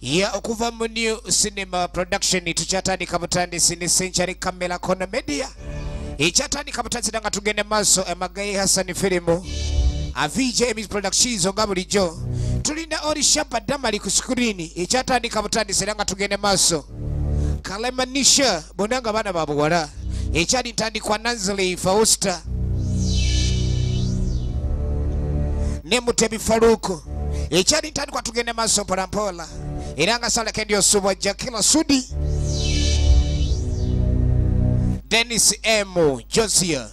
ya okuva mu new cinema production tukyatandika butandisi ne century camera kona media. Ekyatandika butandisi nga tugende maaso emagayi hasani firimu avj emis productions nga bulijjo tulina orishapa damali ku screen ekyatandika butandisi era nga tugende maaso kalemanisha bonna nga baana ba buwala ekyali ntandikwa nanzley fausta. Ne mutebi faruku ekyali ntandikwa tugende maaso mpolampola era nga sala kendi osubwajja jakila sudi. Denis m josia.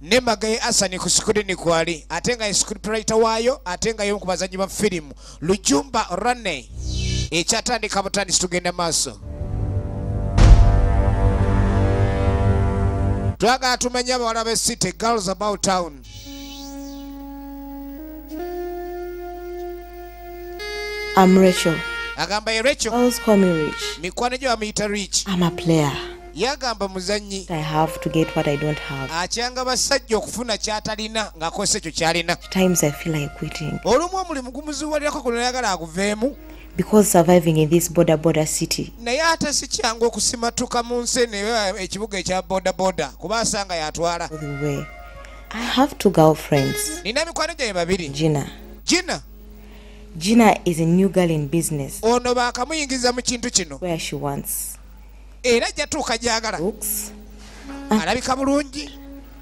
Ne magaye asani ku sikulini kwali ate nga scriptwriter waayo ate nga yomu ku bazanyi ba firimu lujumba rane ekyatandika butandisi tugende maaso twagala tumenye abawala b'esite girls about town I'm Rachel. agamba ye rachel Girls call me Rich. mikwano jo bamuyita rich I'm a player. yagamba muzanyi I have to get what I don't have. akyanga basajja okufuna kyatalina ng'akozesa ekyo kyalina Times I feel like quitting olumu omulimu gumuzuwalirako guno nayagala aguveemu because surviving in this border border city naye ate si kyangu okusimatuka mu nsi eno eba ekibuga ekya bodaboda kuba asanga yatwala all the way. I have two girlfriends. nina mikwano gyaye babiri Gina. gina Gina is a new girl in business. Ono baakamuyingiza mu kintu kino. Where she wants era jatuuka gyagala. books. alabika bulungi.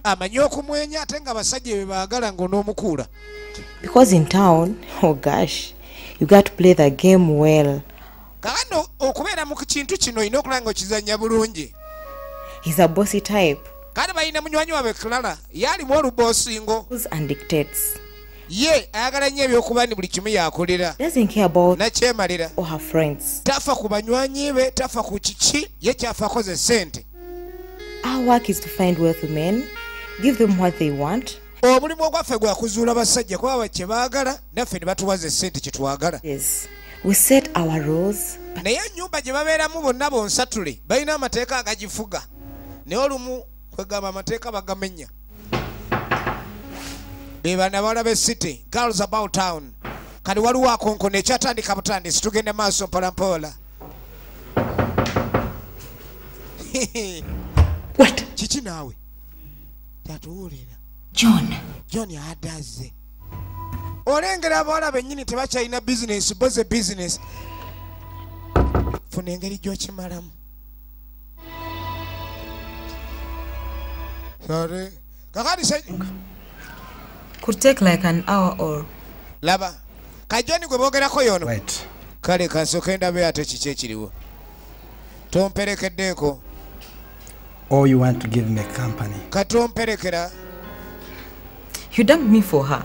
Amanyi okumwenya ate nga basajja be baagala ng'onoomukuula Because in town, oh gosh, you got to play the game well. kakano okubeera mu kintu kino olina okulaba nga okizannya bulungi. He's a bossy type. Kandi balina munywanyi waabwe clara ye alimu oluboosingo who's and dictates. Ye ayagala nnyo ebyokuba ni buli kimu yakolera nakyemalira. tafa ku banywanyi be tafa ku kiki ye kyafa akoze sente Our work is to find wealthy men, give them what they want. omulimu ogwaffe gwa kuzuula basajja kuba ba kye baagala naffe ne batuwaza esente kye twagala. Yes, we set our rules, but naye ennyumba gye babeeramu bonna bonsatule balina amateeka agagifuga. Naye olumu kwegamba amateeka bagamenya be bana bawala b'e city girls about town. Kati waliwo akonkono ekyatandika butandisi tugende maaso mpolampola kiki naawe kyatuwulira John, john adazze olengera abawala bennyini tebakyalina bizinesi boze bizinesi funa engeri gy'okimalamu sare kakati se could take like an hour or laba kajoni gwe boogerako yono Wait. kale kansooke ndabe ate kiki ekiriwo tomperekeddeeko Or you want to give me company? katomperekera you dumped me for her.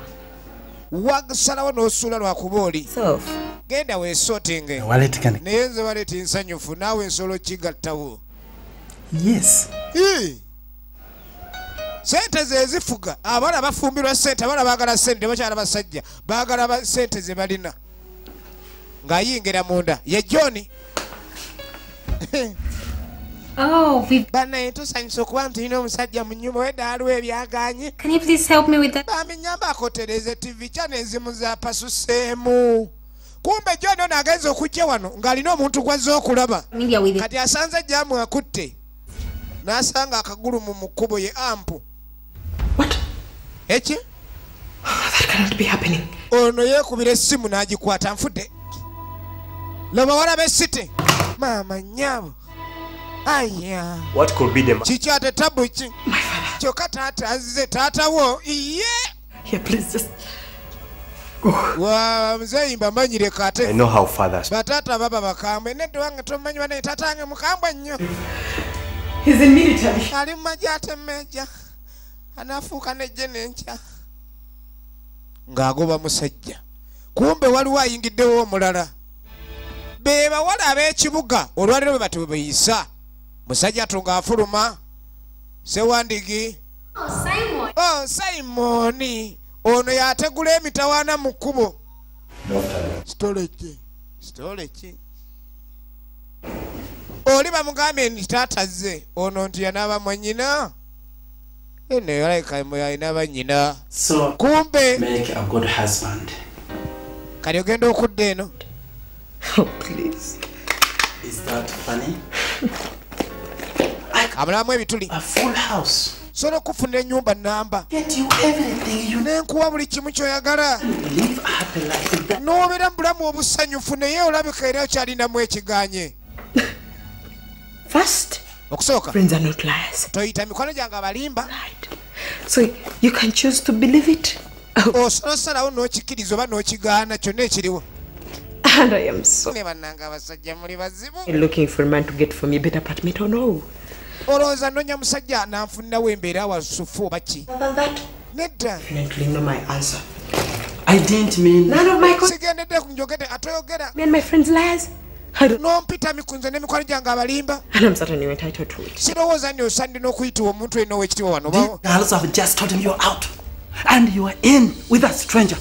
wasalawo n'osuula lwakuba oli Self, genda weesootinge The wallet can. naye nze baleeti nsanyufu naawe Yes. Sente ze zifuga. Abana bafumbirwa sente abana baagala sente bakyala basajja. Baagala ba- sente ze balina. Ng'ayingira munda. Ye joni Oh, banaye tusanyusa okuba nti tulina omusajja mu nnyumba wedda aliwo ebyaganye. Can you please help me with that? baminyamba akotereze tv kyano ezimu zapasuseemu kumbe joni ono agenza okujja wano ng'alina omuntu gwazze okulaba. Kati asanze jamu akutte. N'asanga akagulu mu mukubo ye ampu? Eki? That cannot be happening. ono yeekubira essimu n'agikwata nfudde. Loba walabe siti maama nnyabo. Aya. What could be the ma- kiki ate tabu ki? Kyokka taata azze taatawo iye! Yeah, please just. wa muzeyimba manyireko I ate know how fathers. bataata baba bakambwe nedde wange tomanyi banaye tatange mukambwe nnyo. He's in military. ali mu majja ate mmeja anaafuuka nejje n'enkya. Ng'agoba musajja. Kumbe waliwo ayingiddewo omulala. Be bawala ab'ekibuga olwaliro bwe bati bwe beyisa musajja tunga afuluma sewandigi? Oh, Simon. oh simoni ono yategula emitawaana mu kkubo. Sitoleki sitoleki oli bamugambye nti taatazze ono nti yanaaba mwenyina eno yalayika alina banyina So, kumbe make a good husband. kali ogenda okudda eno Oh, please. Is that funny? amulamu ebituli A full house. sobola okufunira ennyumba namba Get you everything you nenkuwa buli kimu kyoyagala live a happy life with that. n'obeera mu bulamu obusanyufu naye olabika era okyalinamu ekiganye okusooka friends are not liars. toyita mikono gyange abalimba Right. So you can choose to believe it. Oh, osobola osalawo n'okikkiriza oba n'okigaana kyonna ekiriwo and I am so ne bannanga abasajja muli bazibu looking for a man to get for me a better apartment or no. olowooza nnonya musajja nanfunirawo embeera wasufu oba ki nedda definitely know my answer. I didn't mean. None of my con- sigendedde ku njogede atoyogera n'ompita mikunze n'emikwano gyange abalimba sirowooza nti osandi n'okuyitibwa omuntu erina owekitiibwa wano These Oba- girls have just told him you're out. And you are in with a stranger.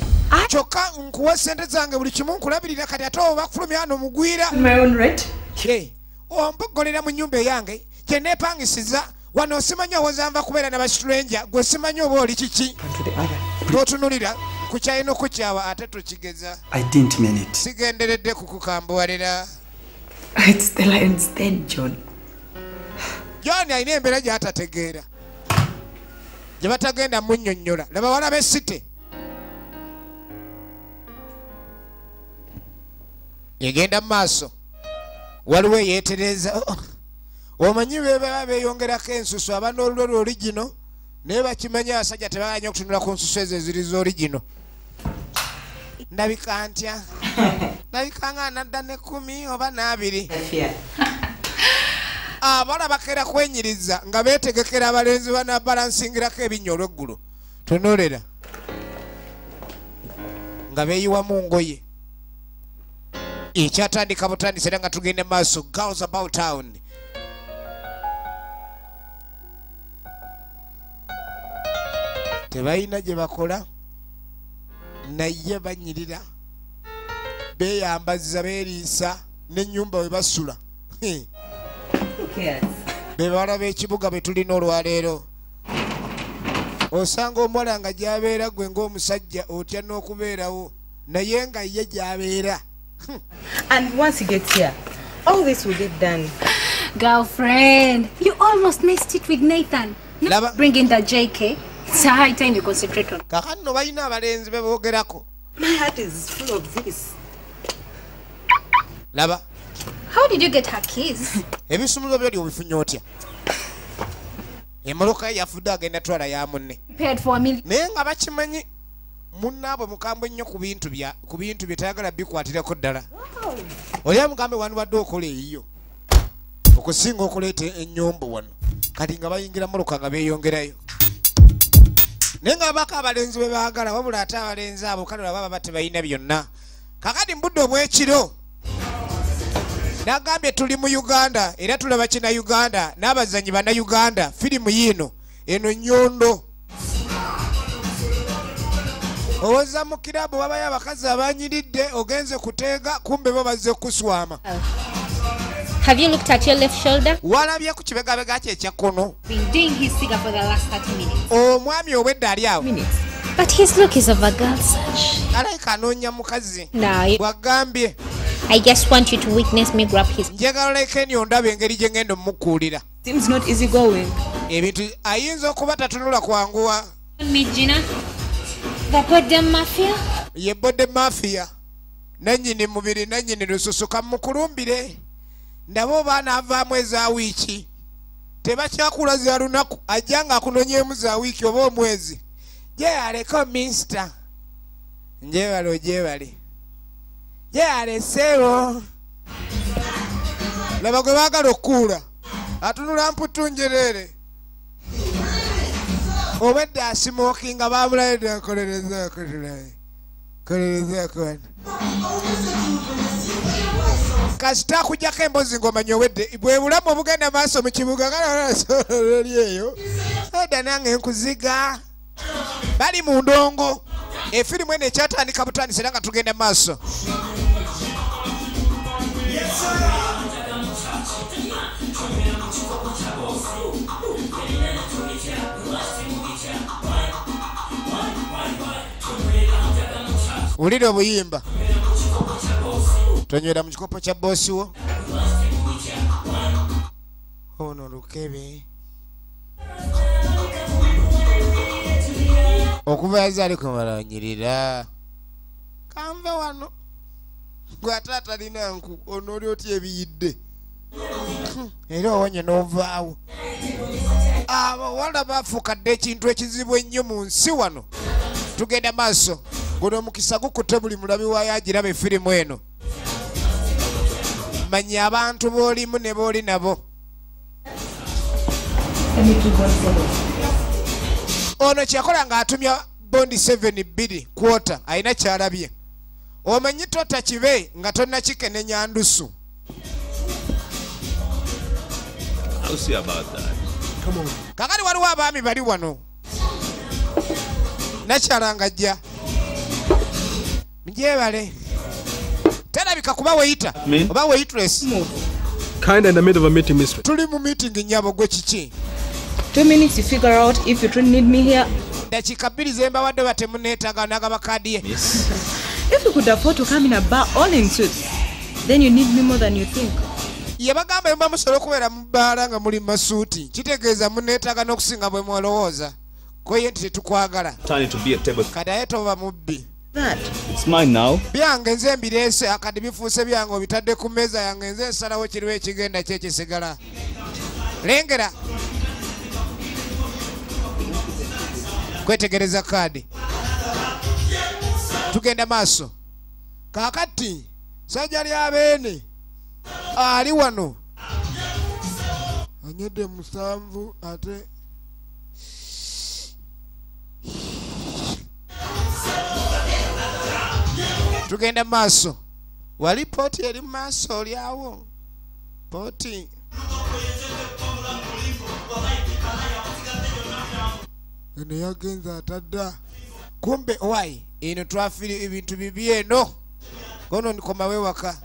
kyokka nkuwa sente zange buli kimu nkulabirira kati ate oba kufulumya hano mugwira In my own right. Hey, ompogolera mu nyumba eyange gye neepangisiza wano osimanyi owozanva kubeera n'abasitrenja gwe simanyi oba oli kiki And to the other. totunulira kukyalina okukyawa ate tukigeza I didn't mean it. sigenderedde kukukambuwalira It's the lion's den, John. john alina embeera gy'atategeera. Gye batagenda munnyonnyola. Laba wala b'essite egenda mu maaso. Waliwo eyeetereza. Oh, omanyi bebaba beeyongerako ensusu? Aba n'olulole oligino naye bakimanyi abasajja tebaganya okutunula ku nsusu ezo eziri z'oligino ndabika ntya? Ndabika nga nadda ne kumi oba n'abiri. Fear. abala bakeera kwenyiriza nga beetegekera abalenzi banabbalansingirako ebinnya olw'eggulu tunulira nga beeyiwamu ngoye. Ekyatandika butandisi era nga tugenda mu maaso girls about town. Tebalina gye bakola naye banyirira. Beeyambaza beeriisa n'ennyumba we basula. Be bawala b'ekibuga be tulina olwaleero. Osanga omuwala nga gy'abeera gwe ng'omusajja otya n'okubeerawo naye nga ye gy'abeera. And once he gets here, all this will get done. Girlfriend, you almost missed it with Nathan. No, Lava- bring in the JK. It's a high time you concentrate on. kakati no balina abalenzi be boogerako My heart is full of this. laba. How did you get her keys? ebisumuluzo byoli obifunye otya? Emmotoka ye yafudde agenda twala ya munne. Paid for a million. naye nga bakimanyi munnaabwe mukambwe nnyo ku bintu bya- ku bintu bye tayagala bikwatirako ddala. Oli amugambe wandibadde okola eyiyo? Okusinga okuleeta ennyombo wano. Kati nga bayingira moloka nga beeyongerayo naye nga babako abalenzi be baagala wabula ate abalenzi abo kale laba baba tebalina byonna. Kakati mu budde obw'ekiro nagambye tuli mu uganda era tulaba kina uganda n'abazanyi bana uganda firimu yiino eno nyondo owoza mu kirabu wabayo abakazi abanyiridde ogenze kuteega kumbe bo bazze kuswama Have you looked at your left shoulder? walabye ku kibegabega kye ekyakkono Been doing his cigar for the last 30 minutes. omwami obwedde ali awo But his look is of a girl's such. alayika anoonya mukazi Now, you- bwagambye I just want you to witness me grab his. njagala lekeni ondaba engeri gye ngenda omukuulira Seems not easy going. ebintu ayinza okuba tatunula kwanguwa Me, Gina. The goddamn mafia? ye bodde mafiya nannyini mubiri nannyini lususu kamukulumbire nabo baana avaamu eza wiiki tebakyakula za lunaku ajja nga akunonyeemu za wiiki oba omwezi gyeyaleko minsita njebale ogyebale gyeyaleseewo laba gwe baagala okukuula atunula mputunjereere obwedde asimookinga bamulayidde akolerezaako tulabe kolerezaako wano kasita akujjako embozzi ng'omanya owedde bwe bulamu obugenda maaso mu kibuga kanasololi eyo. Ada nange nkuziga. Bali mu ndongo. Efirimu eno ekyatandika butandisa era nga tugenda mu maaso. Wulira obuyimba. yeah. Tonywera mu kikopo kya boosi wo. Ono lukebe. Okuva yazaali kumalanyirira kanve wano. Gwe ate atalina nku ono oli otya ebiyidde. Era owonye n'ovaawo. Abawala bafuukadde ekintu ekizibu ennyo mu nsi wano. Tugenda maaso. Guno omukisa gukutte buli mulabi waayo agiraba efirimu eno manya abantu b'olimu ne b'oli nabo. Ono kyakola ng'atumya bondi 7 bbiri kwota alina kyalabye. Omanyi tota kibe nga tonnakikenenya ndusu. Kakati waliwo abaami bali wano. Nakyalangajja mugyebale terabika kuba weyita Me? oba weitress Kinda in the middle of a meeting, mistress. tuli mu meeting nyabo gwe kiki Two minutes to figure out if you truly need me here. dakiika bbiri zembawadde batemuneetaaga nagaba kaadi ye? If you could afford to come in a bar all in suits, then you need me more than you think. ye bagamba muba musobola okubeera mu bbaala nga muli masuuti kitegeeza muneetaaga n'okusinga bwe mwolowooza kweye nti tetukwagala Turn it to be a table. kati aye toba mubbi That. It's mine now. byange nze mbireese akati bifuuse byange obitadde ku mmeeza yange nze nsalawo kiriwo ekigenda kyekisigala lengera. Kwetegereza kaadi. Tugenda maaso. Kaakati sajja lyabeene ali wano. Anyedde musanvu ate tugenda maaso. Wali pooti eri mu maaso olyawo? Pooti. Eno yagenza atadda. Kumbe owai eno twafiri ebintu bibi eno. Kono ndikomawe waka.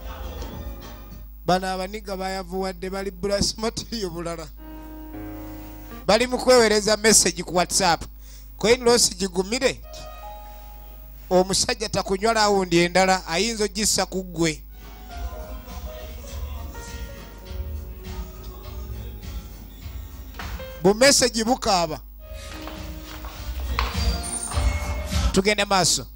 Bano abaniga bayavuwadde bali bulasimotiyo bulala. Bali mu kwewereza message ku whatsapp. Koini losi gigumire omusajja takunywa lawundi endala ayinza ogissa ku ggwe. Bumesegi bukaaba. Tugende maaso.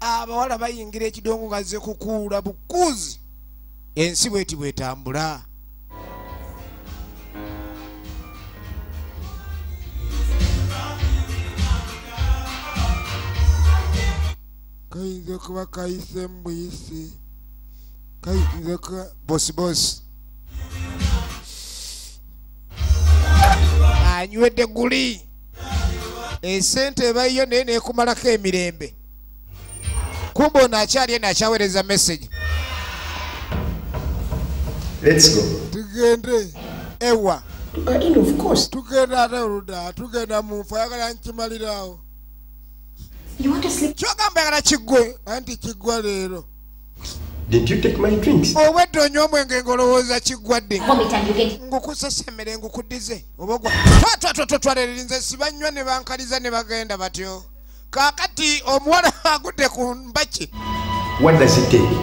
Abawala bayingira ekidongo nga ze kukuula bukuuzi. Ensi bweti bwetambula kayinza okuba kayise mbuyisi kayinza kuba bosibosi anywedde guli. Esente ebayiyo naye nekumalako emirembe. Kumbe ono akyali eno akyaweereza message. Let's go. tugende. Ewa. Uh, in, of course. tugenda ate oluda tugenda mu nfu ayagala nkimalirawo You want to sleep? Kyogamba yagala kiggwe anti kiggwa leero Did you take my drinks? obwedde onywa omwenge ng'olowooza kiggwadde ngukusesemere ngukuddize oba ogwa twatwatwatwatwaliririza sibanywa ne bankaliza ne bagenda batyo kaakati omuwala agudde ku mbaki What does it take?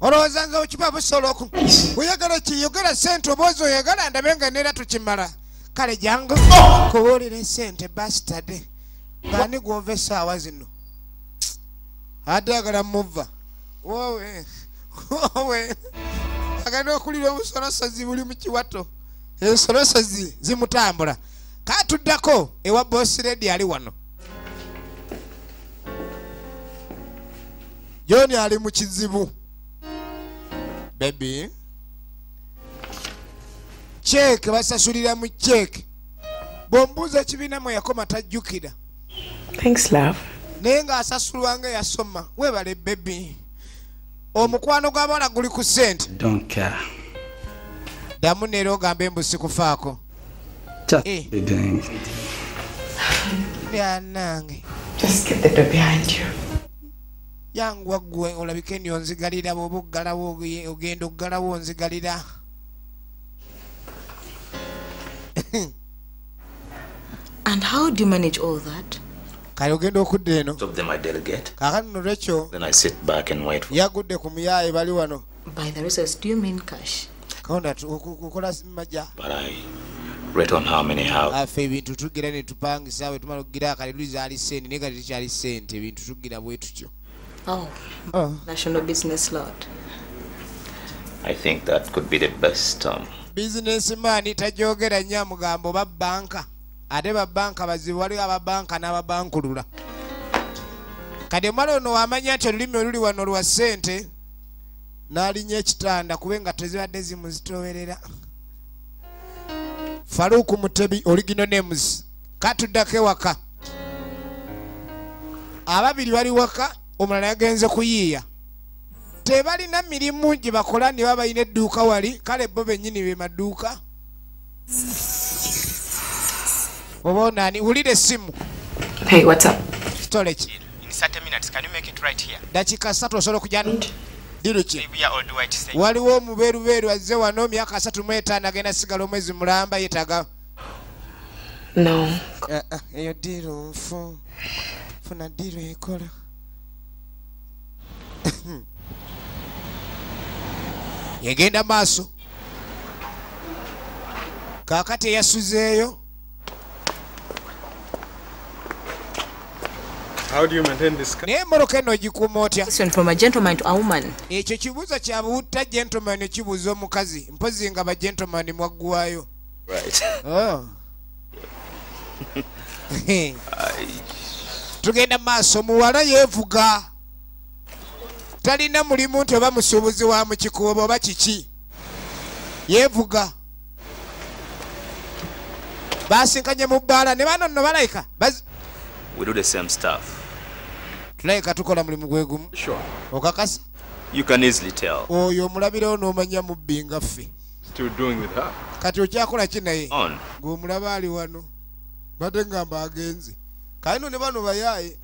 olowooza nga okiba busobola oku Please. oyagala kiyogera sente obwozi oyagala ndabe nga neera tukimala kale jangu kubuulira esente bastade ngani gwova essaawa zino? Ate agala muva wowe wowe agenda okulira obusolosozi buli mu kiwato. Ensolosozi zimutambula. Katuddako ewa bosi redi ali wano. Joni ali mu kizibu. Bebi ceeke basasulira mu ceeke bwombuuza ekibiina mwe yakoma tajjukira Thanks, love. naye ng'asasulwa nga yasoma weebale bebi omukwano gw'abawala guli ku ssente Don't care. ddamu neera ogamba embusi kufaako Just Eh. byanange Just get the door behind you. yanguwa ggwe olabike ndi onzigalira bw'oba oggalawo oge- ogenda oggalawo onzigalira And how do you manage all that? Kale ogenda okudda eno Of them I delegate. kaakati no lwekyo Then I sit back and wait for yagudde ku muyaaye bali wano By the results, do you mean cash? kaonda okola maja but I rate on how many have. affe ebintu tugira ne tupangisa bwe tumala okugira kale luzaali sente naye kati tekyali sente ebintu tugira bwe tutyo Oh, national business lord. I think that could be the best um, bizinesimaani tajogera nnyo amugambo babbanka ate babbanka bazibu waliwo ababbanka n'ababankulula kati omwana ono wamanya nti olulimi oluli wano lwa ssente n'alinnya ekitanda kube nga tezibadde zimuzitowerera faruuku mutebi original names katuddako ewaka. Ababiri bali waka omulala yagenze kuyiiya tebalina mirimu gye bakola ne baba balina edduuka wali kale bo bennyini be maduuka oba onaani wulira essimu Hey, what's up? storage In 30 minutes, can you make it right here? dakiika ssatu osobola ki white say. waliwo omubeerubeeru azze wano myaka asatu mu etaano agenda sigala omwezi mulamba yeetaga No. Ah, ah, eyo diiro nfu funa diiro ekola yegenda maaso kaakati eyasuzeeyo How do you maintain this? ca- naye emmoloka eno ogikuuma otya Listen, from a gentleman to a woman. ekyo kibuuzo kya buwutta gentleman kibuuza omukazi mpozi nga bagentleman mwaggwayo right. Oh. tugenda maaso muwala yeevuga talina mulimu nti oba musuubuzi wa mu kikuubo oba kiki yeevuga basinkanye mu bbaala ne bano nno balayika We do the same stuff. Tulayika tukola mulimu gwe gumu. Sure. okakasa? You can easily tell. oyo omulabirawo n'omanya mubbi nga ffe. Kati okyakola ki naye? Ng'omulaba ali wano. Badde ngamba agenze. Kalino ne bano bayaaye.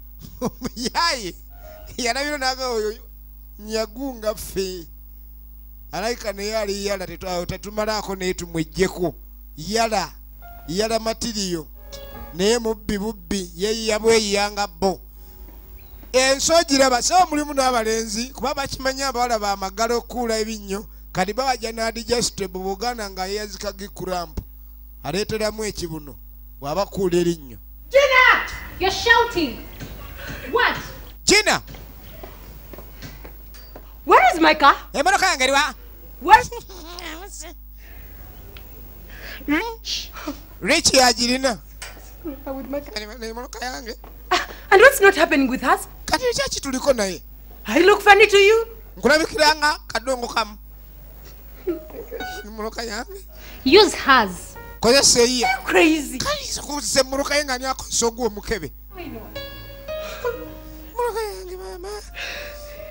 Omuyaaye yalabiro naga oyo nyagunga ffe. Alayika naye ali yala tetumalaako naye tumwejjeko. Yala yala matiriyo. Naye mubbi bubbi yeyiya bweyiyanga bo enso giraba saba mulimu n'abalenzi kuba bakimanyi abawala bamagala okuula ebinnyo kati babajja n'adigestable buganda nga yeyazika gikurampu aleeteramu ekibuno bw'abakuula erinnyo Gina! You're shouting. What? gina Where is my car? emotoka yange eriwa rich yagirina emotoka yange And what's not happening with us? Kati kyaki tuliko naye I look funny to you? nkulabikira nga kadongo kamu. Emotoka yange Use hers. kozesa Crazy. kayinza kukozesa emmotoka ye nga niakozesa ogwo omukebe mmotoka yange maama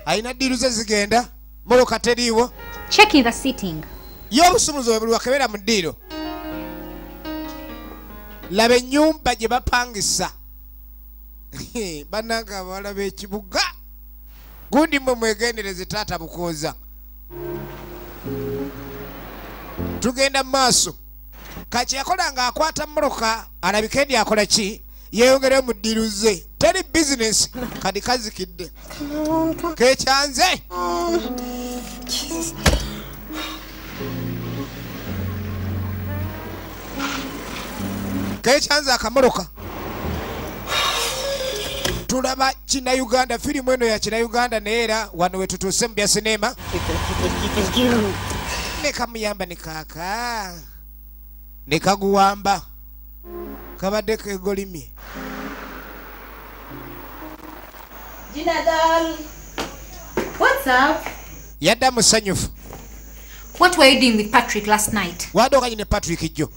alina ddiiru ze zigenda. Mmotoka teriiwo Checking the seating. ye obusumuluzo bwe buli wakebera mu ddiiro laba ennyumba gye bapangisa bannanga abawala b'ekibuga. Gundi mmwe mwegendereze taata bukooza. Tugenda mu maaso. Kaki yakola nga akwata mmotoka alabike ndi akola ki? Yeeyongere mu ddiiru ze. Teri bizinesi kati kazikidde. Kekyanze. Kekyanze akamotoka tulaba kinnauganda firimu eno ya kinnauganda naye era wano we tutuuse mu bya sinema ne kamuyamba ne kaaka ne kaguwamba kabadde kegolimye yadda musanyufu What were you doing with Patrick last night? wadde okanyine patrick jjo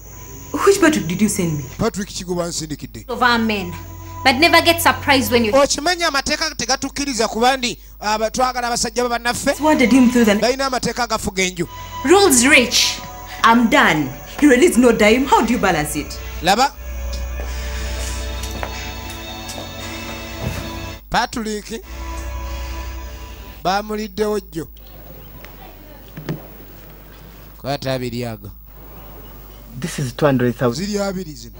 Which Patrick did you send me? patrick kigoba nsindikidde our men. But never get surprised when you okimanyi amateeka tegatukkiriza kuba ndi aba- twagala abasajja ba bannaffe balina amateeka agafuga enju rules rich. I'm done. He released no dime. How do you balance it? laba patrick bamuliddewo jjo kwata abiri ago This is 200,000. ziri abiri zino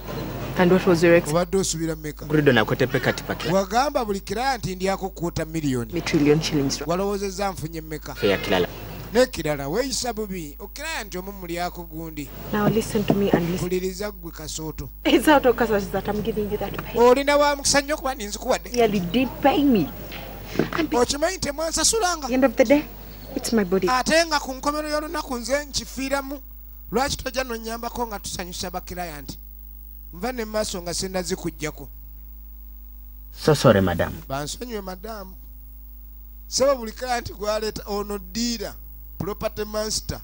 And what was your obadde osubira meka Gulido nakwetepe kati pakira. wagamba buli kiranti ndyako kuota miliyoni trillion shillings. walowoozezza nfunye meka Fe ya kilala. n'ekirala weeyisa bubi okiraya nti omu mulyako gundi Now listen to me and listen. mpuliriza ggwe kasooto It's out of Kasa's that I'm giving you that pay. olina wa mukisa nnyo okuba ninzikuwadde Really did pay me. okimanyi temwansasulanga End of the day, it's my body. ate nga ku nkomero y'olunaku nze nkifiiramu lwaki tojja nonyambako nga tusanyusa bakiraya nti nva ne maaso nga sinazikugjako So sorry, madam. bansonyiwe madamu saba buli kaya nti gwaleeta ono ddiira property master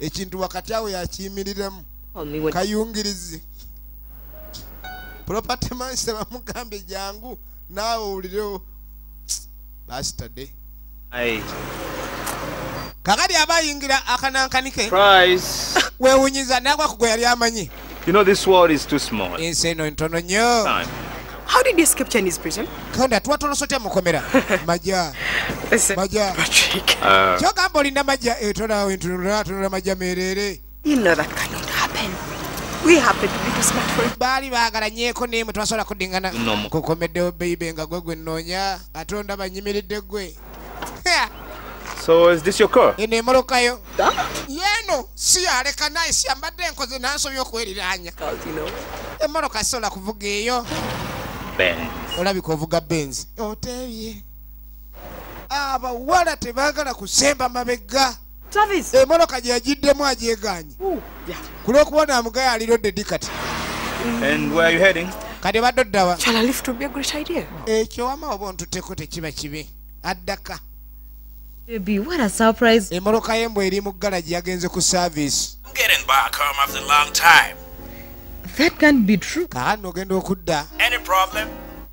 ekintu wakati awo yakiyimiriramu when kayungirizi. Property master bamugambye jangu naawe owulirewo basitadde I kakati aba ayingira akanankanike weewunyiza nagwa ku gwe yali amanyi You know this world is too small. ensi eno ntono nnyo Time. How did you escape Chinese prison? mukomera maja Listen, majja Patrick. Uh, kyogamba olina majja etolawe ntunula tunula majja meerere You know that cannot happen. We happen to be too smart for it. baali baagala nyeeko naye mwe twasobola kuddingana Nomo. kukomeddewo beibe nga gwe gwe nnoonya ate onda banyimiridde gwe Ha! So is this your car? eno emolokayo yeeno si yaleka naye si yambadde enkoze nansobya okweriraanya emoloka sisobola kuvuga eyo. Ben. olabika ovuga benzi oteebye abawala tebaagala kusemba mabega. Travis! emoloka gye yagiddemu agyeganye. Ku lw'okubona amugayo alirodde ddi kati. And where are you heading? kati obadde oddawa. Shall I lift would be a great idea? ekyo wama oba ontutteko tekiba kibi addaka Baby, what a surprise. y'embwa eri mu yagenze ku service. I'm getting back home after a long time. That can't be true. Kaano okudda Any problem?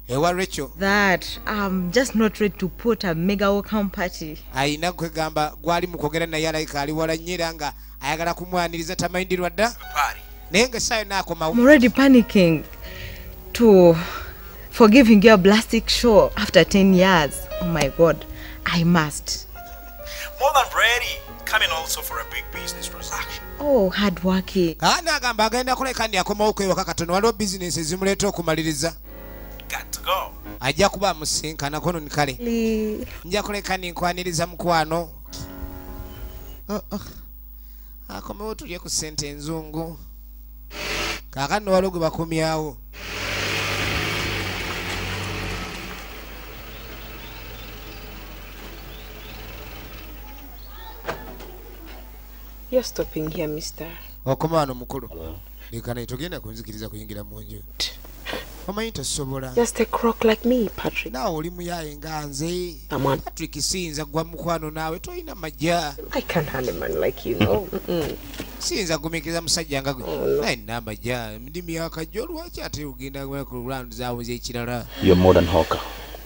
ewa rachel That I'm just not ready to put a mega welcome party. ayina kwegamba gwali mu kwogera naye alayika ali wala nnyo era nga ayagala kumwaniriza tamayindirwa dda naye ng'essaayo naakomawo I'm already panicking to forgiving your plastic show after 10 years. Oh my god, I must. More than ready. Coming also for a big business transaction. Oh, hard working. kaakati n'agamba agenda kuleka ndi akomawo kwewaka katono waliwo bizinesi ezimuleeta okumaliriza Got to go. ajja kuba amusinkana kono ni kale Lee. nja kuleka ninkwaniriza mukwano Oh, oh. akomewo tulye ku sente enzungu kaakati no waliwo gwe bakomyawo You're stopping here, mister. okoma wano mukulu lekana togenda kunzikiriza kuyingira mu nju omanyi tosobola Just a crook like me, Patrick. naawe oli muyaye nga nze patrick siyinza gwa mukwano naawe tolina majja I can't handle a man like you, no. Mm-mm. siyinza gumikiriza musajja nga gwe naye nina amajja ndi myakajjo lwaki ate ogenda ku round zaawe zekirala You're more than hawker.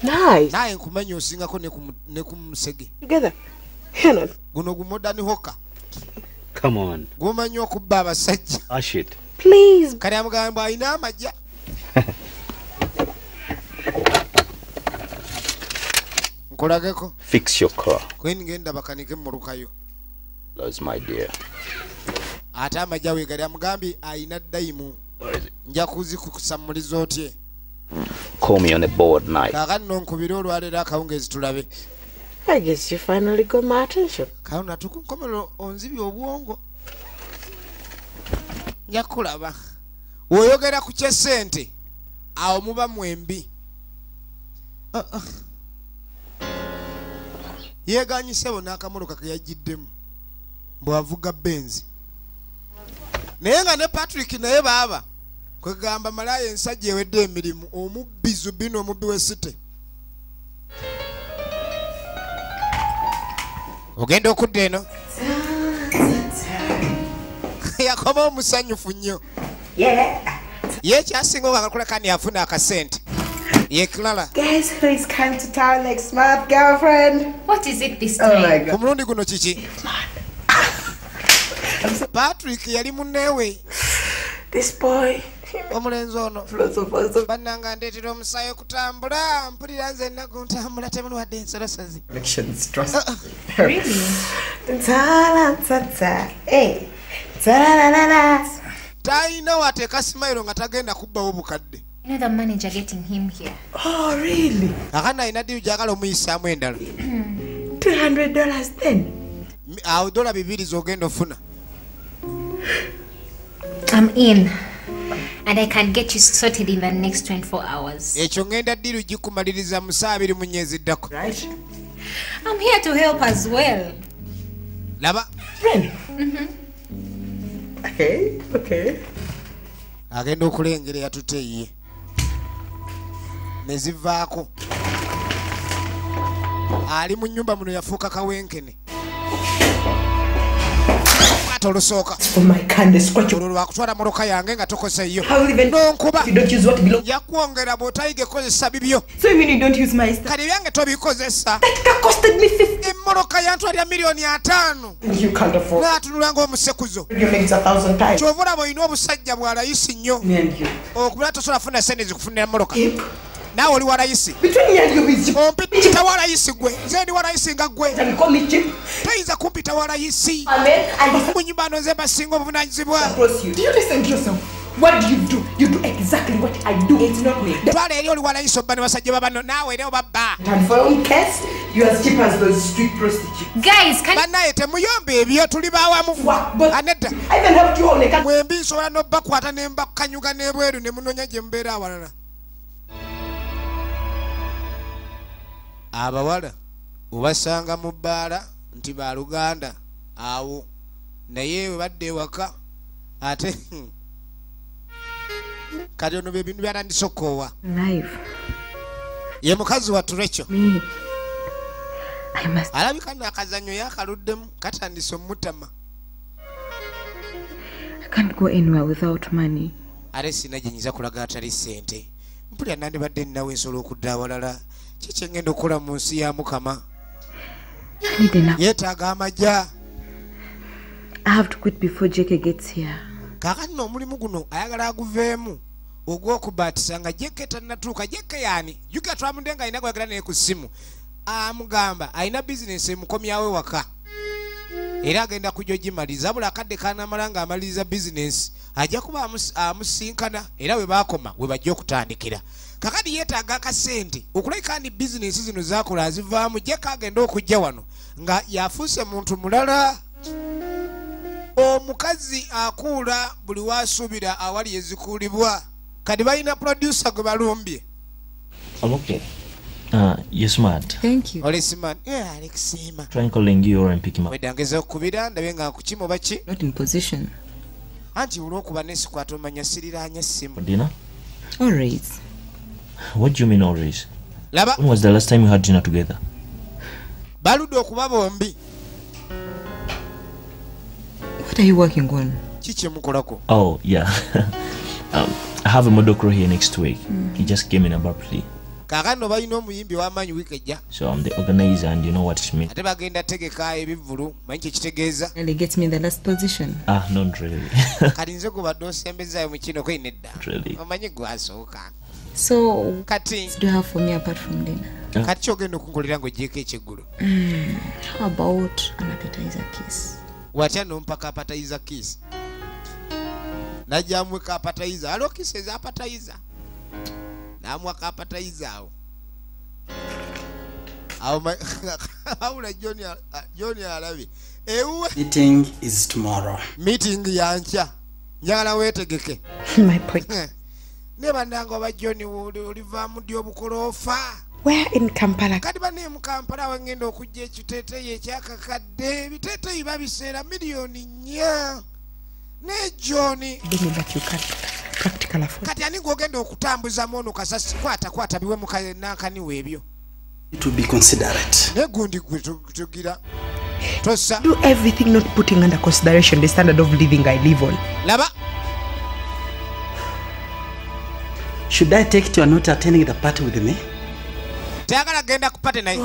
Nice. naye nkumanyi osingako ne ku musege Together. You're not. guno gumodani hoka. Gumanyi okubba abasajja Hush it. Please. kale amugamba alina amajja nkulageko Fix your car. kweni ngenda bakanike mmulukayo That's my dear. ate amajja weegali amugambye ayina dayimu nja kuzikusamuliza otye Call me on a board night. kaakati nonkubire olwaleero akawungeezi tulabe I guess you finally got my attention. kano natukunkomero onzibye obwongo. Nja kulaba weoyogera ku kyesente awo muba mwembi. Ah, ah. yeeganyise bo n'akamotoka ke yagiddemu bwavuga benzi. Naye nga ne patrick naye baaba kwegamba malaaya ensajja ewedde emirimu omubbi zubino omubbi w'esite ogenda okudda eno. Yakomawo musanyufu nnyo. Ye ekyasinga nga kulekani afuna akasente? Ye clara. Guess who is coming to town next month, girlfriend? What is it this Oh mulundi guno kiki? Patrick yali boy. Omulenzi ono bannanga ndeetera omusaayi okutambula mpulira nze ennaku ntambula ensolosozi trust. Really? Ta-la-ta-ta. Hey. Ta-la-la-la. talina wateeka simayiro nga tagenda kubbawo bukadde You know the manager getting him here. Oh, really? akati alina ddiru gyagala omuyisaamu endala $200 then? Awo dola bibiri zogenda ofuna I'm in. And I can get you sorted in the next 24 hours. ekyo ngenda ddiru gikumaliriza mu saa abiri mu nyeezi ddako. I'm here to help as well. laba. Okay, okay. agenda okulengera eyatuteyiye ne zivaako. Ali mu nnyumba muno yafuuka kawenkene. ate olusooka. Olwo lwakutwala moroka yange nga tokoseyo nonkuba. yakwongera bw'otayiga ekozesa bibyo. Kati byange tobikozesa. Emmoroka yantwalira miliyoni ataano. You can't afford naatunula ng'omusekuzo. You make a thousand times. kyova olaba olina obusajja bwa layisi nnyo okubira tosobola funa sente zikufunira moroka naawe oli wa layisi Between me and you is ompita wa layisi gwe. Nze ndi wa layisi nga gwe. Toyinza kumpita wa layisi mu nyumba ano nze mbasinga obuvunanyizibwa Do you listen to yourself? What do you do? You do exactly what I do. It's not me. twala eri oli wa layisi obba ne basajja babano naawe era obabba And for own case, you're as cheap as those street prostitutes. Guys, can bannaye temuyomba ebyo tuli bawamu anedda I even helped you on a cat. mwembi nsobola n'obbakwata ne mbakanyuga n'ebweru ne munonya gye mubeera awalala abawala obasanga mu bbaala nti baluganda awo naye bwe badda ewaka ate kati ono bye bintu byatandise okkoowa Life. ye mukazi wattu rekyo alabika naakazannyo yakaluddemu katandise omutama ate sina gye nyinza kulaga atali ssente. Mpulira nandibadde ninawo ensobola okudda awalala kiki engenda okukola mu nsi ya mukama? Yeetaaga amajja I have to quit before JK gets here. kaakati n'omulimu guno ayagala aguveemu ogw'okubaatisa nga jeke tannatuuka. Jeke yaani jukira twamudde nga alina gwayagala naye ku ssimu. Amugamba alina bizinesi emukomyawo ewaka. Era agenda kujja ogimaliza buli akadde kanamala ng'amaliriza bizinesi ajja kuba amus- amusinkana era we baakoma we bajja okutandikira kakati yeetaaga akasente okulabika ni bizinesi zino zakola azivaamu jeka agenda okujja wano nga yafuuse muntu mulala omukazi akuula buli wasuubira awali ezikuulibwa kati balina producer gwe balumbye I'm okay. You're smart. Thank you. ole siman alexima Trying calling you or pick him up. wedda ngeza okukubira ndabe nga Not in position. anti olwokuba nesikwata omanya dinner? Always. What do you mean always? laba When was the last time you had dinner together? baludde okuba bombi What are you working on? kiki mukolako Oh, yeah. um, I have a modokro here next week. Mm. He just came in abruptly. balina omuyimbi w'amaanyi wiiki ejja So I'm the organizer and you know what it means. ate bagenda tegeka ebivulu manyi kitegeza. And he gets me in the last position. Ah, not really. kati nze gubadde osembezaayo mu kino kwe nedda really. omanyi gwasooka So, kati. what do you have for me apart from dinner? kati kyogenda okunkolera ng'ogyeko ekyeggulu Mm, how about an appetizer kiss? watya nompaka appetizer kiss? Najjamu ka appetizer aliwo kiss eza appetizer. Namwaka ka appetizer awo ma- awula John alabye ewuwe Meeting is tomorrow. meeting yankya njagala weetegeke. My point. Ne bannanga oba john oli- olivaamu ddi obukoloofa? Where in Kampala? kati bane mu kampala wengenda okujja ekiteeteeyi ekyakakadde ebiteeteeyi babiseera miliyoni nnya. Ne john kati ani gwogenda okutambuzamu ono kasasi kwata kwata biwe munankaniwa ebyo? To be considerate. naye gundi gwe tu- tugira. Tossa. Do everything not putting under consideration the standard of living I live on. laba Should I take it you are not attending the party with me? teyagala genda kupate naye.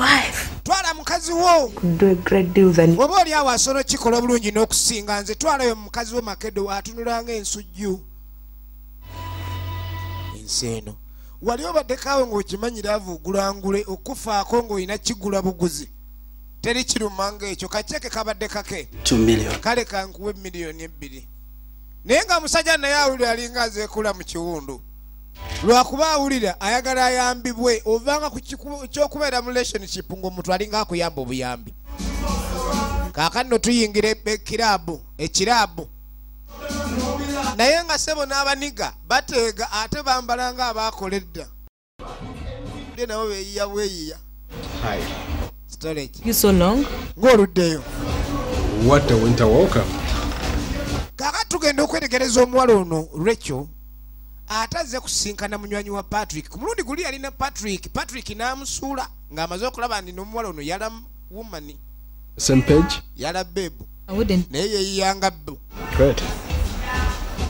Twala mukazi wo. Do a great deal than oba oli awo asobola okikola obulungi n'okusinga nze twalayo mukazi wo makedo atunulanga ensujju. Ensi eno. Wali obaddekaawe ng'okimanyira avuugulangule okufaako ng'olina kigula buguzi. Teri kiruma ng'ekyo kaceeke kabadde kake Two million. kale kankuwa emiliyoni ebbiri naye nga musajja naye awulira alinga azeekula mu kiwundu lwakuba awulira ayagala ayambibwe. Ovanga ku kyokubeera mu relationship ng'omuntu alinga akuyamba obuyambi. Kaakano tuyingira e- ekiraabu ekiraabu naye nga sebo n'abaniga bateega ate bambala nga abaakola edda. De nabo beeyiya bweyiya. Storage You so long? ng'oluddeyo. What a winter welcome. kaaka tugenda okwetegereza omuwala ono rachel ate azze kusinkana munywanyi wa patrick. Ku mulundi guli yalina patrick. Patrick n'amusuula ng'amaze okulaba nti n'omuwala ono yala womani yala bebu naye yeyiyanga Great.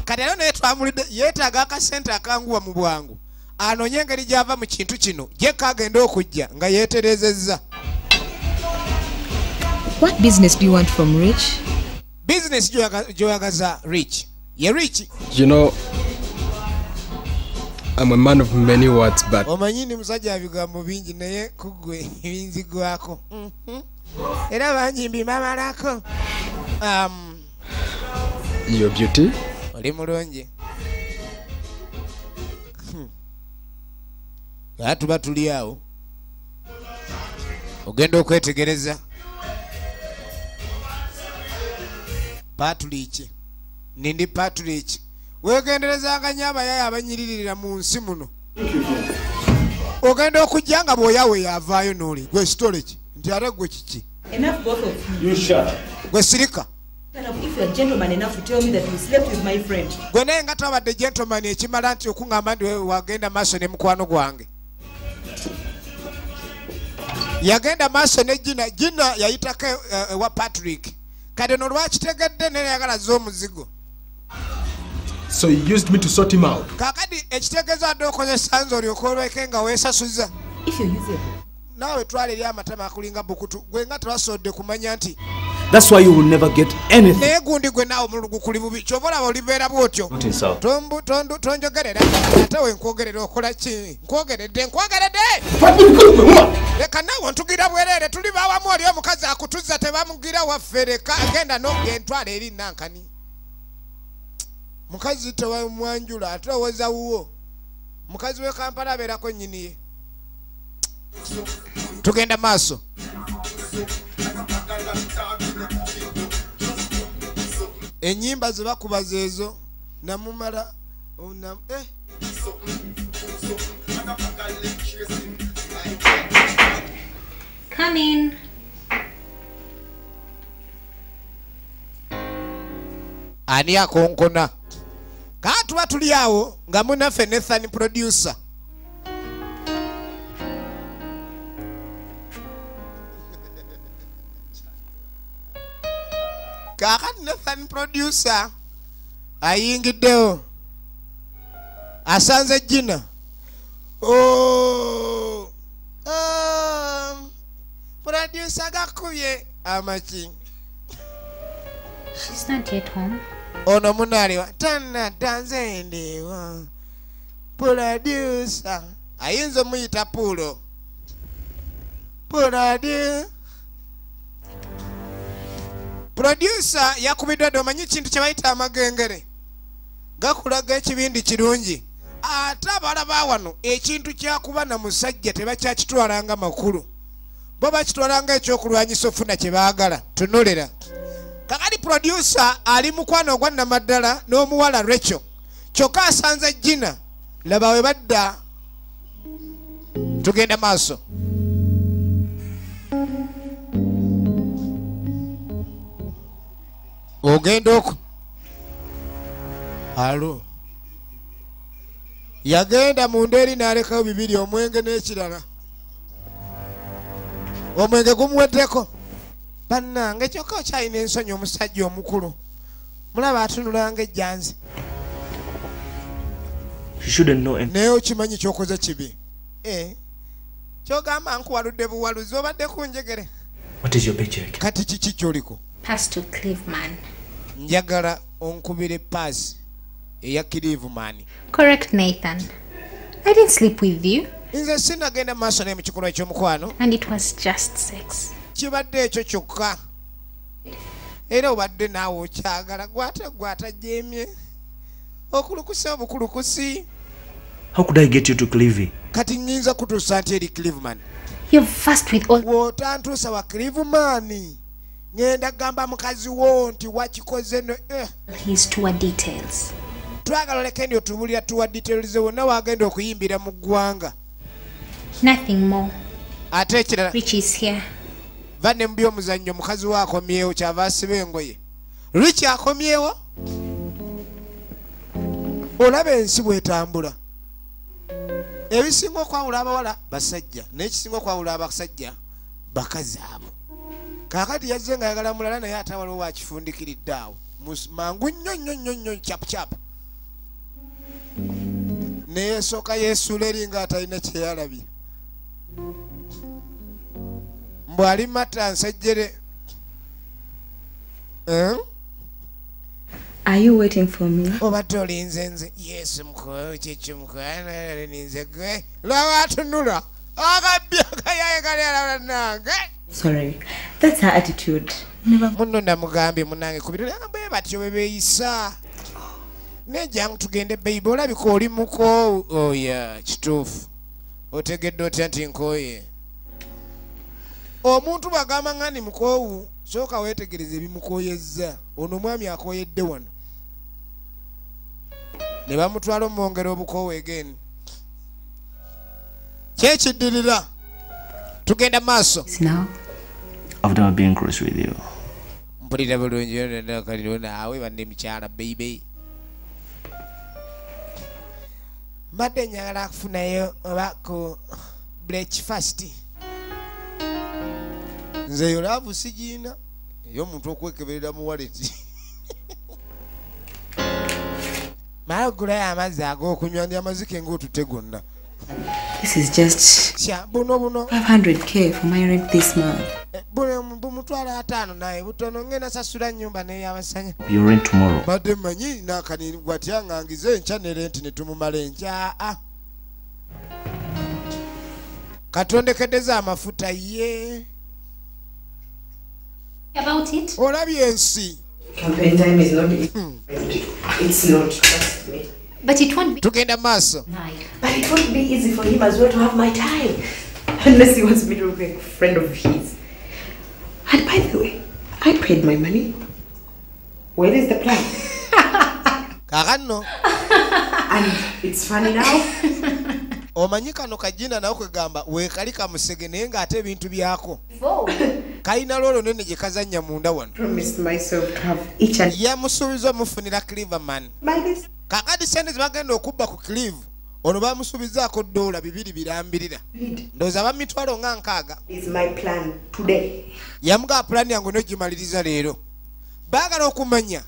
kati ero naye twamulidde yeetaaga akasente akanguwa mu bwangu. Anoonye engeri gy'ava mu kintu kino ye kagenda okujja nga yeeterezezza. What business do you want from Rich? bizinesi gy'oyaga- gy'oyagaza rich. Ye rich. You know, I'm a man of many words, but omanyi ndi musajja wa bigambo bingi naye kugwe binzigwako Mhm. era bangi mbimamalako um, your beauty, oli mulungi. Hmm. era tuba tuli awo. Ogenda okwetegereza. Patuliki nindi patuliki wegenderezanga nyo abayaya abanyiririra mu nsi muno. Ogenda okujja nga bw'oyawe yavaayo n'oli gwe storage nti ate gwe kiki? Gwe sirika. Shut up. If you're gentleman enough to tell me that you slept with my friend, gwe naye nga twabadde gentleman ekimala nti okuŋŋamba nti wagenda maaso ne mukwano gwange. Yagenda maaso ne gina gina yayitako eh, ewa patrick. Kati no lwakitegedde nenayagala ze omuzigo so you used me to sort him out. kakati ekitegeeza dde okozesa nze olyoka olweke nga weesasuza. If you're usable, naawe twala eri amatama akulinga bukutu gwe nga tebasobodde kumanya nti That's why you will never get anything. naye gundi gwe naawe omululu gukuli bubi. Kyova olaba olibeera bwotyo tonjogerera ate we nkwogerera okola ki? Nkwogeredde nkwogeredde! Leka naawe ontugira bwereere tuli bawamu oli omukazi akutuzza tebamugira waffe leka agenda nogentwala eri nankani mukazi tewamwanjula ate oweza wuwo mukazi we kampala abeerako nnyini ye tugenda maaso enyimba ze bakuba zeezo namumala oh, eh. Come in. ani akonkona kaa tuba tuli awo nga munaffe nathan producer. Kaakati nathan producer jina. Oh, oh, producer gakubye amaki She's not yet home. Ono munaliwa tanadda nze ndiwa. Puladyusa ayinza omuyita pulo puladyu puladyusa yakubiddwa dde omanyi kintu kye bayita amagengere. Gakulaga ekibindi kirungi. Ate abala ba wano ekintu kyakuba na musajja tebakyakitwalanga makulu. Bo bakitwalanga ekyokulwanyisa ofuna kye baagala. Tunulira kakati producer ali mukwano ogwa namaddala n'omuwala rachel kyokka asanze gina. Laba we badda. Tugenda maaso. Ogenda oku. Alo. Yagenda munda eri n'alekawo bibiri omwenge n'ekirala. Omwenge gumuweddeko bannange kyokka okyalina ensonyi omusajja omukulu. Mulaba atunulanga ejjanzi She shouldn't know anything. naye okimanyi kyokoze kibi. Eh, kyogamba nkuwaludde buwaluzi obadde kunjegere. What is your paycheck? kati kiki kyoliko? Njagala onkubira epaasi eya kirivumaani Correct, Nathan. I didn't sleep with you, nze sinagenda mu maaso naye mu kikolwa ekyomukwano and it was just sex. Kibadde ekyo kyokka era obadde naawe okyagala gwate gwatajeemye okulukusa obukulukusi How could I get you to Clevie? kati ŋŋinza kutuusa nti eri cleveman You're fast with all. bw'otantuusa wa cleveman ŋŋenda kugamba mukazi wo nti wakikoze no eh. His tour details. twagala oleke ndi otubulira tuwa details wonna wagenda okuyimbira mu ggwanga Nothing more. ate ekirala Rich is here. Va ne mu by'omuzannyo mukazi we akomyewo kyava asiba engoye rich akomyewo olaba ensi bwetambula. Ebisinga okwawula abawala basajja n'ekisinga okwawula abasajja bakazi abo kaakati yazze nga ayagala mulala naye ate waliwo wakifundikiridde awo. Mangu nnyo nnyo nnyo nnyo kyapucyapu neyeesooka yeesuula eri nga atalina kyeyalabye mbw'ali matta nsejjere Eh? Are you waiting for me? obadde olinze nze yesu mukoo kyekyo mukwaninze gwe lwawatunula akabya kayaye kali alabula nange Sorry. That's her attitude. muno namugambye munange kubiranga bwe batyo bwe beeyisa nejangu tugende beibe olabika oli mukoowu oya kituufu otegedde otya nti nkooye omuntu bwagamba nga ni mukoowu sooka weetegereza ebimukooyezza. Ono omwami akooyedde wano. Ne bamutwala omwongera obukoowu egeni kyekiddirira? Tugenda maaso. Now, I've never been close with you. mpulira bulungi kaliro naawe banne mukyala beibe mbadde njagala kufunayo oba ku breakfast nze yo laavu sigiina ey'omuntu okwekeberera mu waleti mala ogulayo amazzi ag'okunywa ndi amazike ng'otute gonna. This is just kya buno buno. 500k for my rent this month. Eh, buno bumutwalo ataano naye butono ngenda sasula nyumba n'eyabasanya. You rent tomorrow. badde mmanyi nakani watya ngangize enkya ne renti ne tumumala enkya aa katondekeddeza amafuta ye about it. olabye ensi Campaign time is not. It's not. Trust me. But it won't be. tugenda maaso But it won't be easy for him as well to have my time. Unless he wants me to be a friend of his. And by the way, I paid my money. Where is the plan? kakanno And it's funny now. omanyi kano kajina nawe kwegamba weekali kamusege naye ng'ate ebintu byako kalina lwolwo nene gye kazannya munda wano. Yamusuubiza omufunira this. kakati sente zebagenda okubba ku clive ono bamusuubizaako dola bibiri birambirira. Ndowooza bamitwalo nga nkaaga. Is my plan today. yamugaa pulaani yange nogimaliriza leero. Baagala okumanya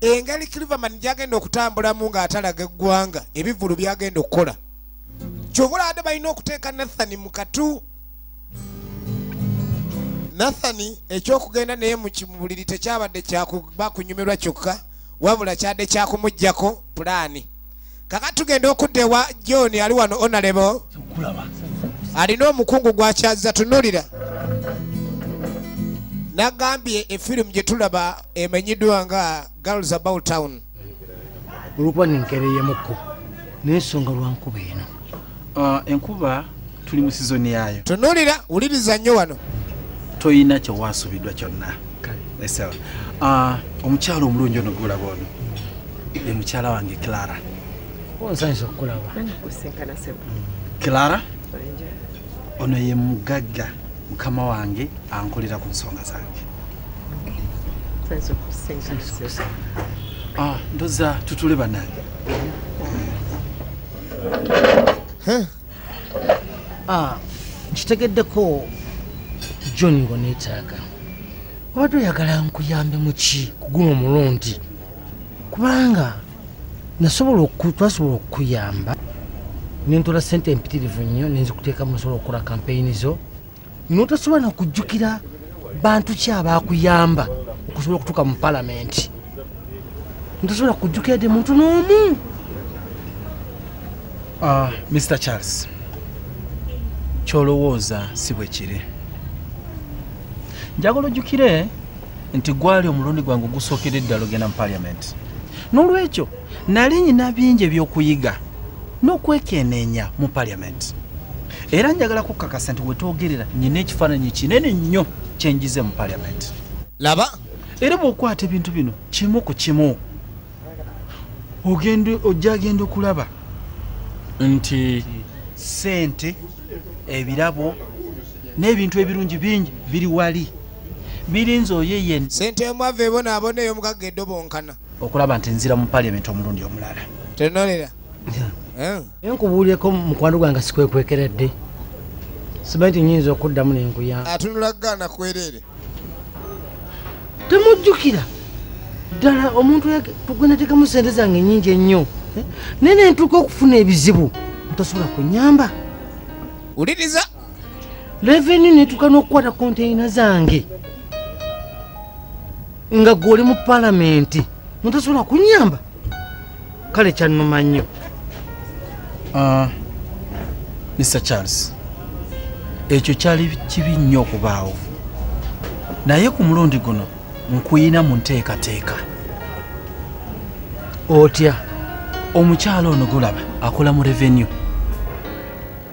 engeri cleverman gyagenda okutambulamu ng'atalaga eggwanga ebivulu byagenda okukola. Kyobula ate balina okuteeka nathani mu katu nathani ekyokugenda naye mu buliri tekyabadde kyakuba kunyumirwa kyokka wabula kyadde kyakumugjako pulaani. Kaka tugenda okudda ewa john ali wano honorable? Alina omukungu gwakyazza tunulira. Nagambye efirimu gye tulaba emanyiddwa nga girls about town. Olwokuba nenkereyemukko n'ensonga lwankuba eno. Uh, enkuba tuli mu sizoni yaayo. Tunulira wuliriza nnyo wano toyina kyewasuubiddwa kyonna. Esawa uh, omukyalo omulungi ono gulaba ono. Ye mukyala wange clara. Onsanyusa okukulaba? Clara? Ono ye mugagga mukama wange ankolera ku nsonga zange. Ah, ndoza tutule bannange. Ah, john ngoneetaaga obadde oyagala nkuyambe muki ku guno omulundi kubanga nasobola twasobola okukuyamba. Nentola sente empitirivu nnyo nenzikuteeka musobola okukola kampeyini zo. Notasobola nakujjukira bantu ki abakuyamba okusobola okutuuka mu palamenti ntosobola kujjukira de muntu n'omu? Uh, mr charles kyolowooza si bwe kiri njagala ojjukire nti gwali omulundi gwange ogusookedde eddala ogenda mu paliamenti n'olwekyo nali nyina bingi ebyokuyiga n'okwekenneenya mu paliamenti era njagala kukakasa nti wetwogerera nyina ekifaananyi kinene nnyo kyenjize mu paliamenti laba. Era bw'okwata ebintu bino kimu ku kimu ogenda ojja agenda okulaba nti sente ebirabo n'ebintu ebirungi bingi biri wali birinza oye yenna sente omwava ebonaabona ey'omugagga eddobonkana okulaba nti nzira mu paliamenti omulundi omulala. Tenolera enkubuulyeko mukwano gwange sikwekwekeredde simanyi ti nyinza okuddamu nenkuyamba atunula gaana kwereere temujjukira. Ddala omuntu teekamu sente zange nyingi ennyo. Eh? naye nentuuka okufuna ebizibu ntasobola kunyamba. Wuliriza. Reveni netuuka n'okukwata konteyina zange nga gwe oli mu palamenti ntasobola kunyamba. Kale kyannuma nnyo. Ah, mr charles ekyo kyali kibi nnyo okubaawo. Naye ku mulundi guno nkuyina mu nteekateeka. Otya? Omukyalo ono gulaba akola mu revenue.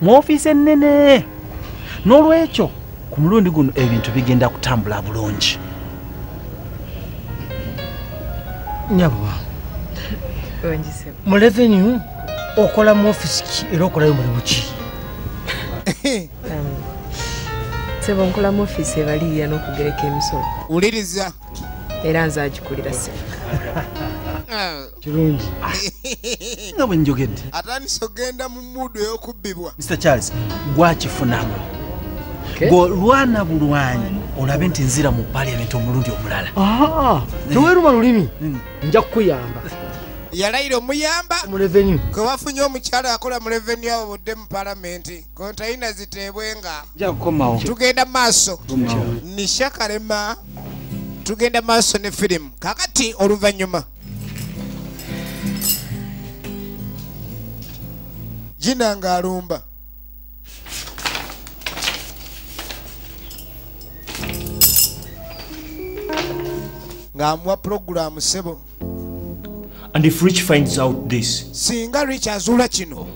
Mu ofiisi ennene. N'olwekyo ku mulundi guno ebintu bigenda kutambula bulungi nyabwa mu revenu okola mu ofisi ki? Era okolayo mulimu ki? Sebo nkola mu ofiisi ebaliirira n'okugereka emisolo. Wuliriza. Era nze agikulira se kirungi. Nga bwe njogedde. Atandise ogenda mu mudu ey'okubbibwa. Mr charles gwakifunamu golwana bulwanyi olabe nti nzira mu paliamenti omulundi omulala. Teweeruma lulimi? Nja kukuyamba. Yalayira omuyamba kwe wafunye omukyala akola mu reveni abo budde mu palamenti kontayina ziteebwenga tugenda maaso. Nisha kalema tugenda maaso ne firimu. Kakati oluvannyuma. Gina nga ng'amuwa puroguramu sebo And if Rich finds out this, singa rich azuula kino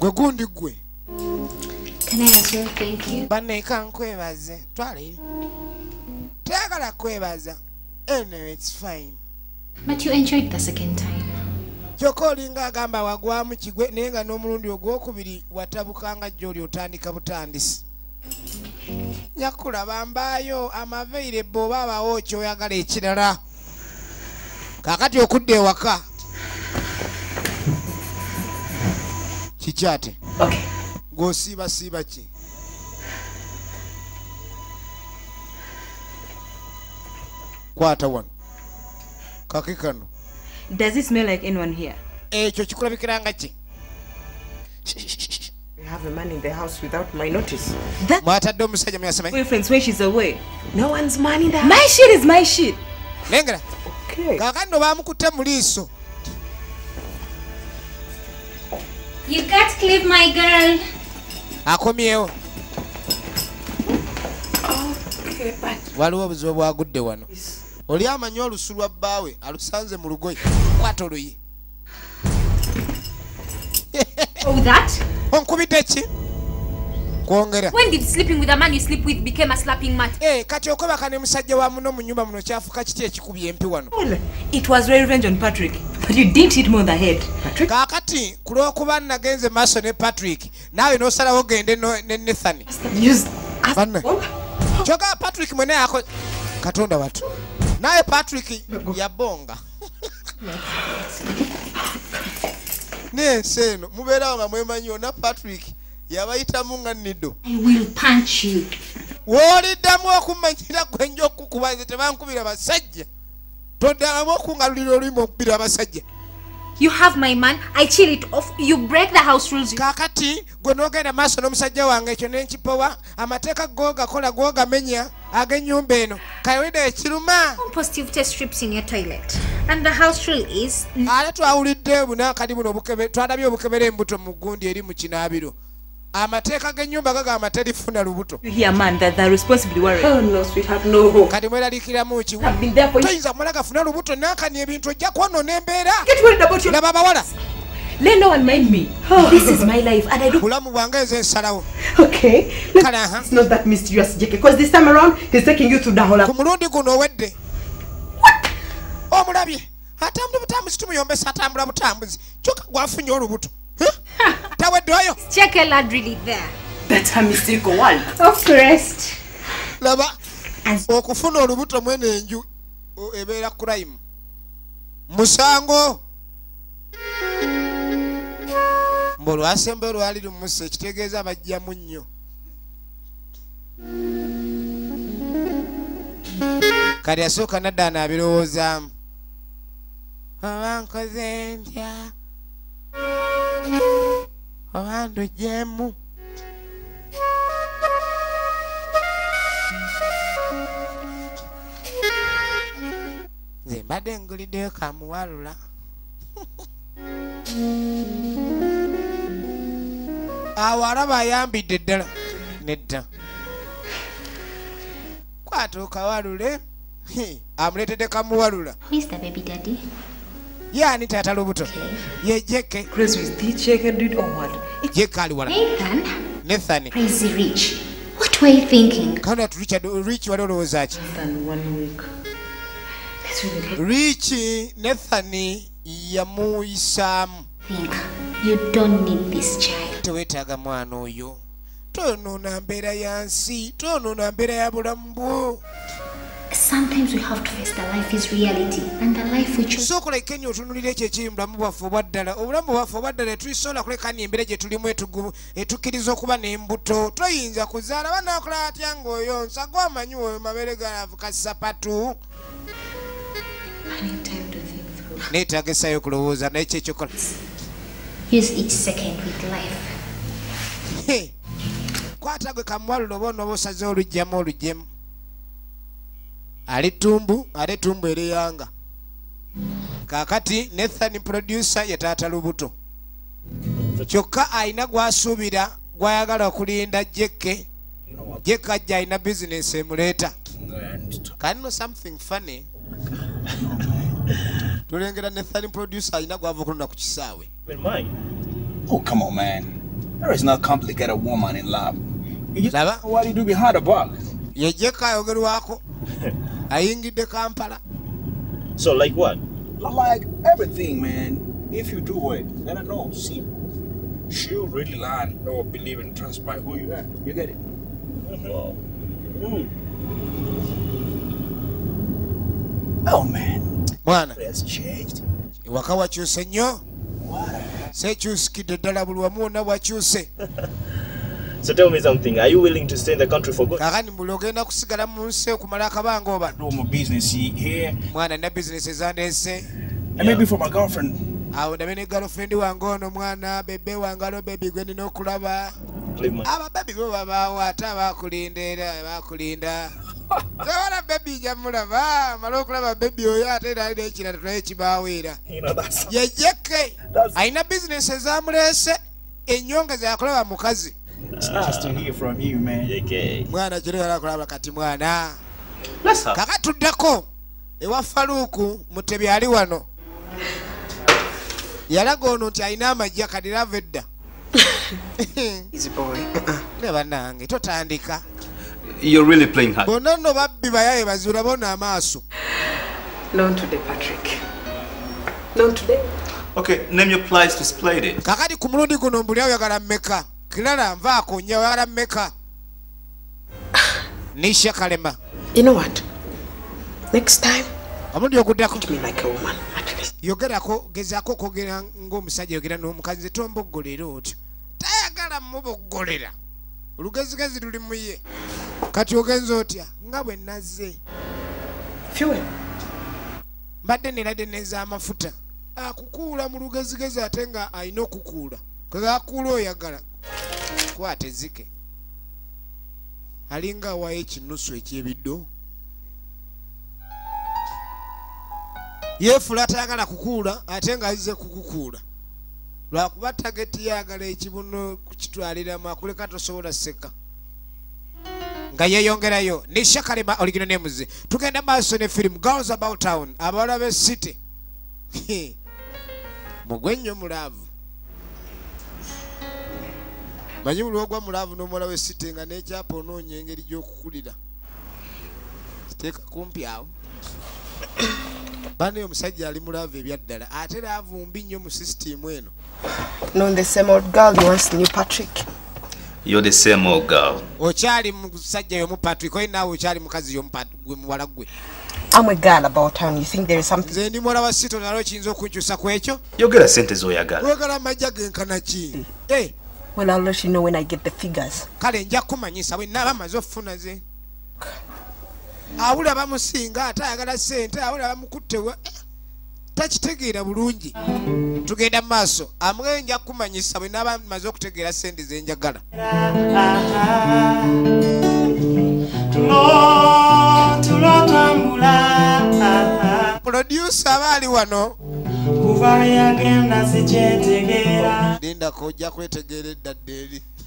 gwe gundi gwe Can I answer? Thank you. baneka nkwebaze twala eri tayagala kwebaza anyway it's fine But you enjoyed the second time. kyokka olinga agamba wagwamu kigwe naye nga n'omulundi ogwokubiri watabukanga gy'oli otandika butandisi nyakulaba mbaayo amaveire bw'oba abawo kyoyagala ekirala. Kaakati okudda ewaka. Kikyate? Ng'osiibasiiba ki? Kwata wano. Kake kano? Does it smell like anyone here? ekyo kikulabikira nga ki have a man in the house without my notice. mwatadde omusajja muyasema Boyfriends, when she's away. No one's man in the house. My shit is my shit. lengera kaakati no bamukutte mu liiso You can't leave my girl. akomyewo waliwo obuzibu bwagudde wano oli amanyi olusu lwa bbaawe alusanze mu lugoye kwata oluyi that? onkubidde ki kwongera. When did sleeping with a man you sleep with became a slapping matter? Eh, kati okwebaka ne musajja wa muno mu nyumba muno kyafuka kiti ekikubye empi wano? It was revenge on Patrick, but you didn't hit me on the head. kaakati ku lw'okuba nagenze maaso ne patrick naawe n'osalawo gende no- ne nethani Banne. kyoga patrick mwene yako katonda watu naye patrick yabonga nensi eno mubeerawo nga mwemanyi ona patrick yabayitamu nga nido I will punch you. wooliddamu okumanyira gwe nja okukuba nze tebankubira basajja toddamu okungalulira oluyimba okukubira abasajja You have my man, I chill it off, you break the house rules. kakati gwe n'ogenda maaso n'omusajja wange ekyo nenkipowa amateeka gogakola gogamenya ag'ennyumba eno kayowedde ekiruma Positive test strips in your toilet. And the house rule is ate twawulidde buna kati buno twalabye obukebera embuto mu gundi eri mu kinaabiro amateeka g'ennyumba gagamba terifuna lubuto You hear, man, that they're responsibly worried. Oh no, sweetheart, no. kati mweraliikiramu ki I've been there for you. toyinza mwana gafuna lubuto nankani ebintu ojja kwonoona embeera Get worried about your. laba abawala Let no one mind me. This is my life, and I don't. bulamu bwange nze nsalawo Okay. kale aha It's not that mysterious, JK. Because this time around, he's taking you to dahola ku mulundi guno owedde omulabye atambula butambuzi tumuyombesa atambula butambuzi kyokka gwafunye olubuto lad really there. That's a mystical one. Of course. laba okufuna olubuto mwene enju ebera ebeera crime musango mbu olwasembe lwali lumusa ekitegeeza bajjamu nnyo. Kati yasooka nadda anaabirowoozaamu oba nkoze ntya? Oba ndujjemu nze mbadde nguliddeyo kamuwalula awo alaba ayambidde ddala nedda. Kwata okawalule amuleetedde kamuwalula. Ye ani taata lubuto? Ye jeke. Jeke ali wala? Nathan? Crazy rich. What were you thinking? kanat richard rich wali olowooza ki? Rich nethani yamuyisaamu Think. You don't need this child. teweetaaga mwana oyo tonoona mbeera ya nsi tonoona mbeera ya bulamu bwo Sometimes we have to face the life is reality, and the life we choose. sookola ikenya otunulira ekyo ekiri mu bulamu bwaffe obwaddala obulamu bwaffe obwaddala tetusobola kulekani embeera gye tulimu etukkiriza okuba n'embuto toyinza kuzaala banaakola atya ng'oyonsa gwomanyi we mabere galavuka sapatu I need time to think through. neetaaga essaayo okulowooza naye kyekyokola Use each second with life. Kwata gwe kamuwalula oba onooba osaze olugjamu olugyemu ali ttumbu ate ttumbu eriyanga kaakati nathan producer ye taata lubuto. Kyokka alina gwasuubira gwayagala okulinda jekke jekke ajja alina bizinesi emuleeta. Kanino something funny. Tulengera nathan producer alina gwava okulonda ku kisaawe Oh, come on, man. There is no complicated woman in love. You just Lava? know what you do behind the box. ye jekke ayogerwako ayingidde kampala So, like what? Like everything, man. If you do it, then I know. See, she'll really learn or believe and trust by who you are. You get it? Mm-hmm. Mm. Wow. Oh, man. mwana It has changed. ewaka wakyuse nnyo sekyusikidde ddala buli wamu wonna bwakyuse So, tell me something. Are you willing to stay in the country for good? kakani mbuli ogenda kusigala mu nsi okumala akabanga oba Do my business here. mwana nina bizinesi ezandeese And maybe for my girlfriend. awo ndabe ne galofrendi wange ono mwana bebe wange alo bebi gwe nina okulaba ababebi bo babaawo ate abakulinda era bakulinda tewala bebi jamulaba mala okulaba bebi oyo ate era alina ekirala naye kibaaweera that's. yejeke alina bizinesi ezamuleese ennyongeza yakulaba mukazi. It's nice to hear from you, man. Okay. mwana kirala kulaba kati mwana. Kaka tuddeko ewa faluuku mutebi ali wano. Yalaga ono nti alina amajja kadirava edda. Ne bannange totandika You're really playing hard. bonna nno babbi bayaye bazuula bona amaaso Not today, Patrick. Not today. Okay, name your place to split it. kakati ku mulundi guno mbuli oyagala mmeka kirala nvaako nnyo oyagala mmeka nisha kalema You know what? Next time, omulundi oguddako treat me like a woman. Yogerako gezaako okwogera ng'omusajja yogera n'omukazi nze tomboggolera otyo tayagala muboggolera olugezigezi luli mu ye kati ogenza otya? Nga bwe nazze. Mbadde neradde nez'amafuta. Akukuula mu lugezigezi ate nga alina okukuula. Kwegakuula oyagala kwata ezike alinga awayo ekinusu ekyebiddo. Yeefula atayagala kukuula ate nga azize kukukuula. Lwakuba tageti yagala ekibuno kukitwaliramu akuleka tosobola seka nga yeeyongerayo ne shakalema original names. Tugenda maaso ne firimu girls about town abawala b'e city. Mugwe nnyo mulaavu manyi buli ogwa mulaavu n'omuwala w'e city nga n'ekyapa onoonya engeri gy'okukulira. Kiteeka kumpi awo. Banaye omusajja ali mulaavu ebyaddala ate laavumbi nnyo mu sisitimu eno. Known the same old girl wants new Patrick. You're the same old girl. okyali musajja yomu patrick oyi naawe okyali mukazi yomu gwe muwala gwe I'm a girl about town. You think there is something? nze ndi muwala wa sito nalo kiyinza okunkyusa ku ekyo Yogera sente z'oyagala. wegala amajja genkana ki Eh, Well, I'll let you know when I get the figures. kale nja kumanyisa bwe naaba maze okufuna ze awulira bamusinga ate ayagala sente awulira bamukuttewa Eh, takitegeera bulungi. Tugenda mu maaso. Amwe nja kumanyisa bwe naaba maze okutegeera sente zenjagala produsa aba ali wano kuva yagenda sikyetegeera lindako ojja kwetegeera eddadde eri nje nkulikodingi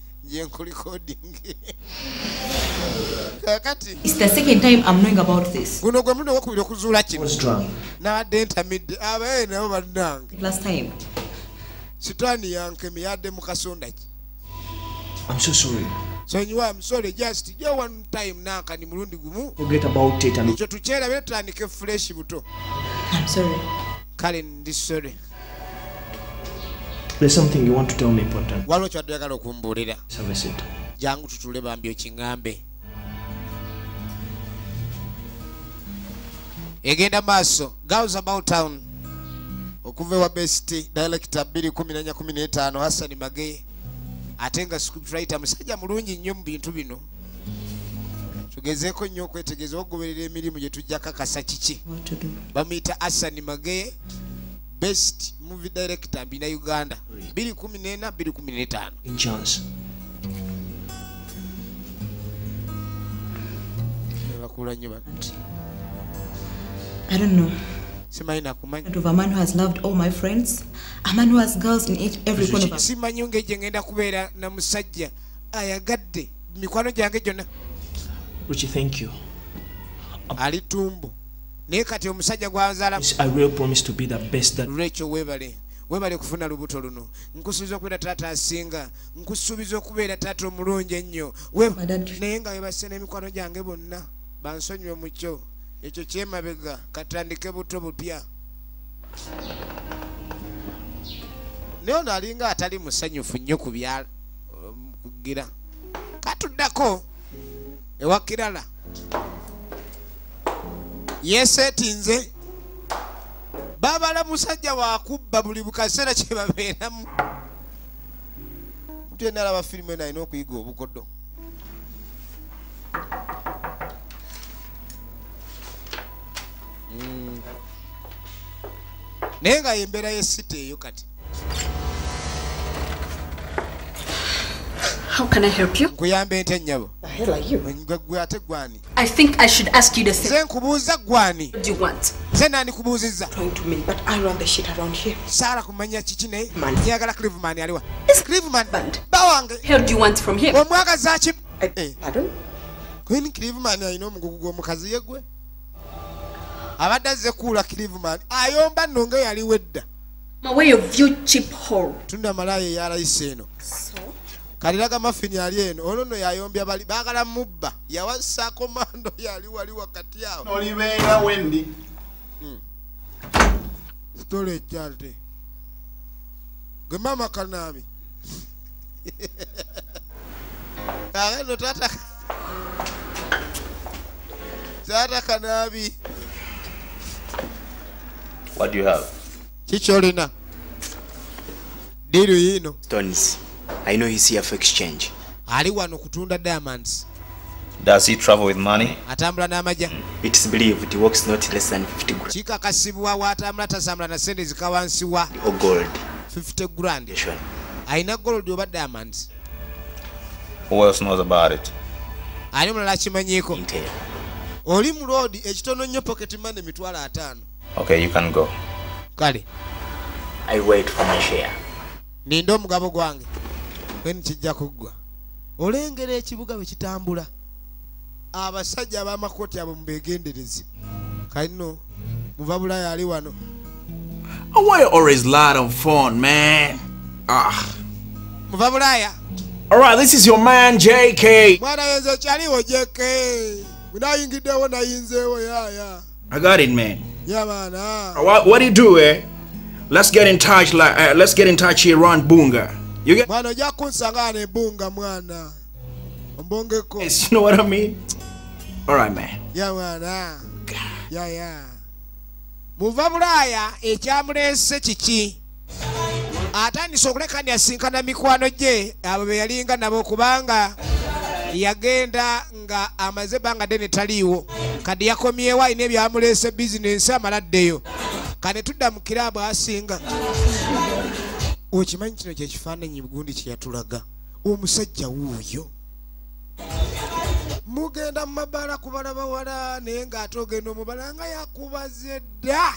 kakati It's the second time I'm knowing about this. guno gwe mulundi ogwokubiri okuzuula kino. Nabadde ntamidde abaye nabo bannange. Sitani yankemi yadde mu kasonda ki? Sonyiwa musole just jo one time nanka ni mulundi gumu. Ekyo tukyerabye tutandike fureshi buto. Kale ndi sore there's something you want to tell me important. waliwo kyadde oyagala okumbuulira a sit. jangu tutule bambi okiŋŋambe. Egenda maaso girls about town okuva ewa best director 21415 hassan mageye ate nga scriptwriter musajja mulungi nnyo mu bintu bino. Tugezeeko nnyo okwetegeeza ogoberera emirimu gye tujja kakasa kiki? Bamuyita hassan mageye best movie director mbina uganda. 214 215 In chance. bakula nnyo bano I don't know. Of a man who has loved all my friends, a man who has girls in each, every corner of our simanyi ngeri gye ngenda kubeera na musajja ayagadde mikwano gyange gyonna. Richie, thank you. ali tumbu naye kati omusajja gwanzaala Yes, I will promise to be the best that lwekyo weebale weebale kufuna lubuto luno. Nkusuubiza okubeera taata asinga nkusuubiza okubeera taata omulungi ennyo. Naye nga webase n'emikwano gyange bonna bansonyiwe mu kyo. Ekyo kyemabega katandike buto bupya. Naye ono alinga atali musanyufu nnyo ku kugira katuddako ewa kirala yeseetinze babala musajja wakubba buli bukaseera kye babeeramu. Mtu yenna alaba firimu eno alina okuyiga obukodo Mm. naye nga yembeera yesite eyo kati How can I help you? nkuyambe ente ennyabo The hell are you? Gwe- gwe ate gwani I think I should ask you the same. nze nkubuuza gwani What do you want? nze nani kubuuzizza Trying to mean, but I run the shit around here. saala kumanya kiki naye Man. njagala cliveman aliwa cliveman bawange Hell do you want from him? omwagaza ki Eh, Pardon? queen cliveman alina omugugu gw'omukazi ye gwe abadde azze kuula cliveman ayomba nno nga yaliwo edda My way of you cheap whore. tunda malaya eyalayise eno kaliraga mafini ali eno. Ono no yayombya bali baagala mubba. Yawasa komando yali wali wakati awo. Olibeera wendi sitole ekyate gwe mama kanaabi kaagano tata taata kanaabi What do you have? kikyolina. Diiru yiino Stones. I know he's here for exchange. ali wano kutunda diamonds. Does he travel with money? atambula n'amajja It is believed he works not less than 50 grand. Kikakasibwa waatambula tasambula na sente zika wansi wa or gold. 50 grand alina gold oba diamonds? Who else knows about it? ali mulala akimanyiiko oli mu loodi ekitono nnyo pocket money mitwalo ataano. Okay, you can go. kale. I wait for my share. ninda omugabo gwange weni kijja kuggwa olengera ekibuga bwe kitambula abasajja ab'amakooti abo mubegendereze kalino muva bulaya ali wano Why always lot of fun, man? Ah. muva bulaya Alright, this is your man JK. mwana yenze kyaliwo jeke bwenayingiddewo nayinzeewo yaya I got it, man. yabaana Uh, What, what do you do, eh? Let's get in touch. Like, uh, let's get in touch here around Bunga. Mwana ojja kunsanga wano ebbunga mwana. Ombongeko You know what I mean? All right, man. ya mwana. Yaya muva bulaaya ekyamuleese kiki? Atandise okulekani asinkana mikwano gye abo be yalinga nabo kubanga yagenda nga amaze ebbanga ddene taliiwo. Kadi yakomyewo alina ebyamuleese bizinensi amaladdeyo kane tudda mu kiraabu asinga okimanyi kino kyekifaananyi gundi kyeyatulaga omusajja wuuyo. Mugenda mu mabaala kubala bawala naye ng'ate ogenda omubala nga yakubaze dda.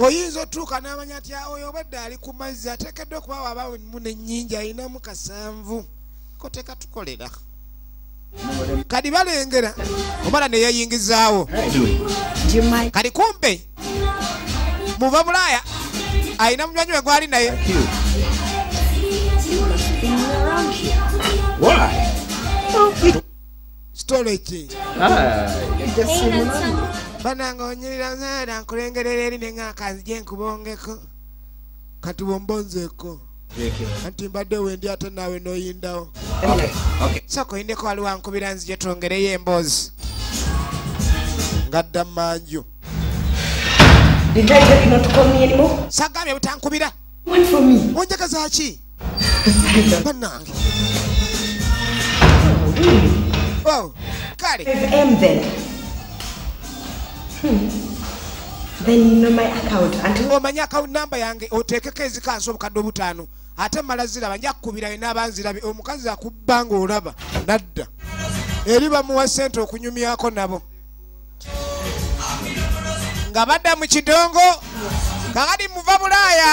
Oyinza otuuka n'amanya nti "Ah, oyo obwedda ali ku mazzi ateekeddwa okuba wabamu nennyingi alinamu kasanvu. Koteka tukolera. Kadi balengera omala ne yeeyingizaawo kadi kumbe muva bulaaya alina munywanyi we gwali naye. Why? storage. Hey, bananga onyirira nzera nkulengerera eri neŋŋakanzije nkubongeko. Kati wombonzeeko anti mbadde wendi ate naawe noyindawo. Sooka oyindeko wali wankubira nzije twongereyo emboozi. Ngadda mmanju Call me anymore? sagambye butankubira. What for me? onjagaza ki? Bannange. Oh kale. 5M then. Hmm. Omanyi akawunti namba yange oteekeko ezikansa obukadde obutaano. Ate mala ziraba nja kukubirayo n'abanzirabye omukazi akubba nga olaba nadda. Eri bamuwa sente okunyumyako nabo nga badda mu kidongo. Kakati muva bulaaya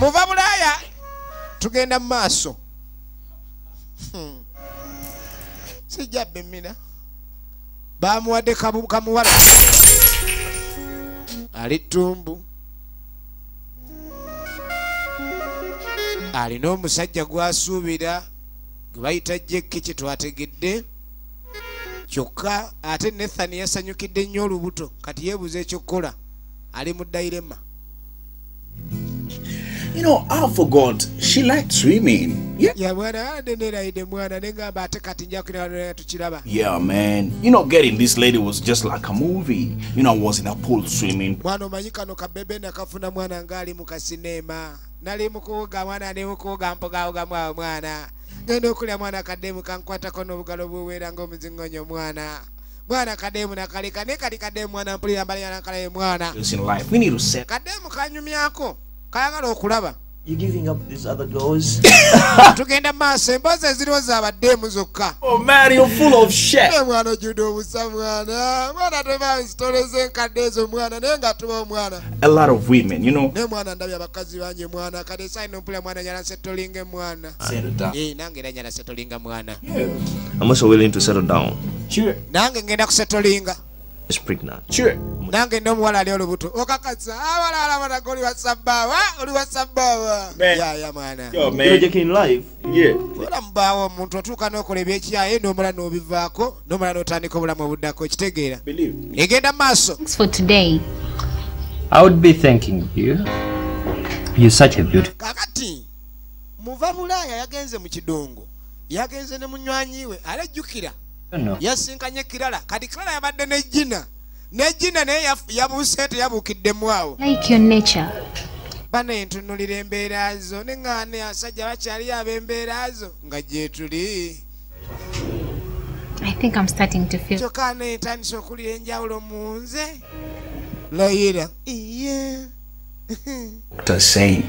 muva bulaaya tugenda mu maaso. Hmm. sijja bemina bamuwadde kamuwala. Ali ttumbu. Alina omusajja gwasuubira gwe bayita jekki kye twategedde kyokka ate nethani yasanyukidde nnyo olubuto kati yeebuza ekyokukola ali mu dairema You know, I forgot. She liked swimming. Yeah. ya mwana mwana nengamba ate kati nja kulaba tukiraba Yeah, man. You know, getting this lady was just like a movie. You know, I was in a pool swimming. Mwana omanyi kano kabebe nakafuna mwana ngaali mu kasineema nali mukuwuga mwana ali mukuwuga mpogawugamu awo mwana genda okulya mwana kaddemu kankwatako n'obugalo buweera ng'omuzingonyo mwana mwana kaddemu nakaleka naye kali kaddemu mwana mpulira mbalyanakalaye mwana kaddemu kanyumyako kayagala okulaba You giving up these other girls? tugenda mu maaso emboozi eziriwo zaabaddeemu zokka Oh man, you're full of shit. Mwana ojjudde obusa mwana mwana teba sitole z'enkadde ezo mwana naye nga tuba omwana A lot of women, you know. naye mwana ndabye abakazi bangi mwana kati esaino mpulira mwana nyala setolinga mwana Settle down. Eh, nange era nyala setolinga mwana I'm also willing to settle down. Sure. nange ngenda kusetolinga It's pregnant. Sure. nange ndi omuwala ali olubuto okakasa awalala banaga oli wasabaawa oli wasabaawa Man. yaya mwana Yo, man. You're taking life. Yeah. olamu baawo omuntu otuuka n'okola ebyekyaye n'omala n'obivaako n'omala n'otandika obulamu obuddako kitegeera Believe. egenda mu maaso Thanks for today. I would be thanking you. You're such a beautiful. kakati muva bulaaya yagenze mu kidongo yagenze ne munywanyi we alejjukira No. Yasinkanye kirala kati kirala yabadde nejjina nejjina naye yabuuse teyabuukiddemu awo Like your nature. bane ntunulira embeera zo neŋŋaane abasajja bakyali ab'embeera zo nga gye tuli I think I'm starting to feel. kyokka neetandisa okulira enjawulo mu nze layira iye The same.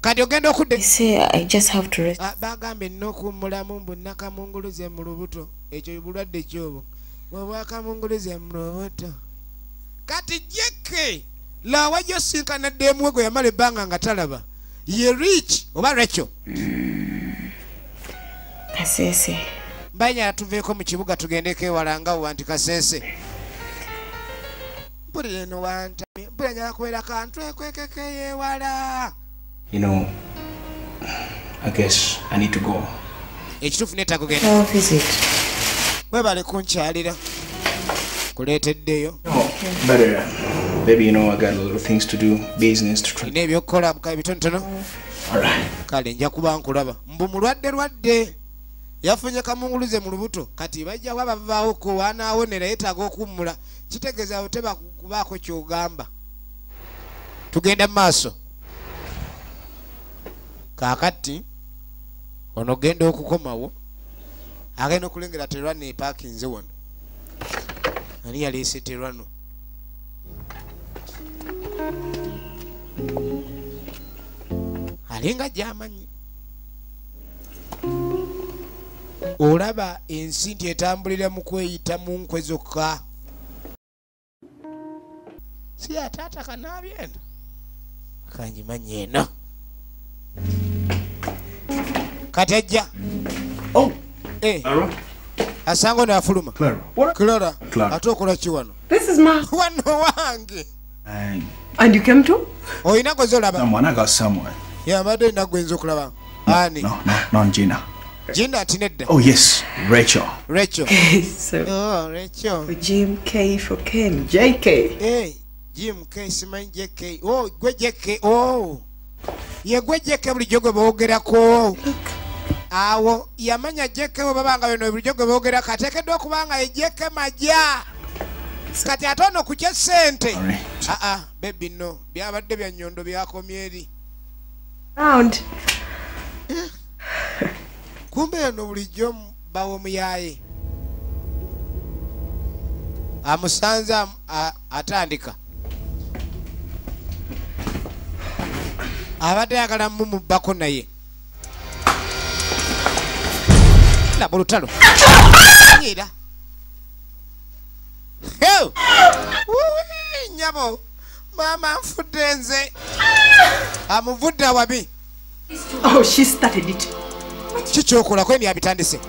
kati ogenda okudde say I just have to rest. Ah, bagambye nina okuwummulamu mbu nakamunguluze mu lubuto ekyo bulwadde kyobwo bwobwakamunguluze mu lubuto kati jeke laawa gyosinkana ddeemuwe gwe yamala ebbanga nga talaba ye rich oba recho kasese mbanyala tuveeko mu kibuga tugendeko ewala nga wanti kasese mpulira eno wantamye mpulira nyala kubeera kantu ekwekeke yeewala You know, I guess I need to go. ekituufu neetaaga How ogenda is it? webale kunkyalira kuleeteddeyo. But, uh, baby, you know, I got a lot of things to do, business to try. nina ebyokukola bukale bitonotono kale nja kuba nkulaba. Mbu mulwadde lwadde. Yafunye kamunguluze mu lubuto. Kati bajjawo abavaawo ko wanaawonera yeetaaga okuwummula kitegeeza bo teba kubaako kyogamba. Tugenda mu maaso. Kaakati ono genda okukomawo agenda okulengera terwano epaakinze wano. Ani yaleese terwano alinga gyamanyi. Olaba ensi nti etambulira mu kweyita mu nkwe zokka. Si ataata kanaabyeno kanyimanyi eno. Kati ajja Eh, asanga ono afuluma clara Clara. ate okola ki wano This is my. wano wange And you came too? olina gwe olaba Someone, I got someone. yambadde olina gwenza okulaba ani No, no, not Gina. gina ati nedda Oh, yes, Rachel. rachel so, oh, rachel Jim K for Ken. JK. Hey, Jim K simanyi JK. Oh, gwe JK. Oh. Ye gwe JK bulijjo gwe boogerako. Awo yamanya JK bwe babanga bino bulijjo gwe boogera kateekeddwa okuba nga ye JK majja. Kati ate ono ku kye ssente. Ah ah, baby no. Byabadde bya nnyondo byakomye eri. Round. Kumbe eno bulijjo bawo muyaye. Amusanze atandika. abadde ayagala mumubbako naye olutalo nyira Heu! Wuwi, nyabo. Maama nfudde nze. Amuvudde awabi. Oh, she started it. kikyokolako eni abitandise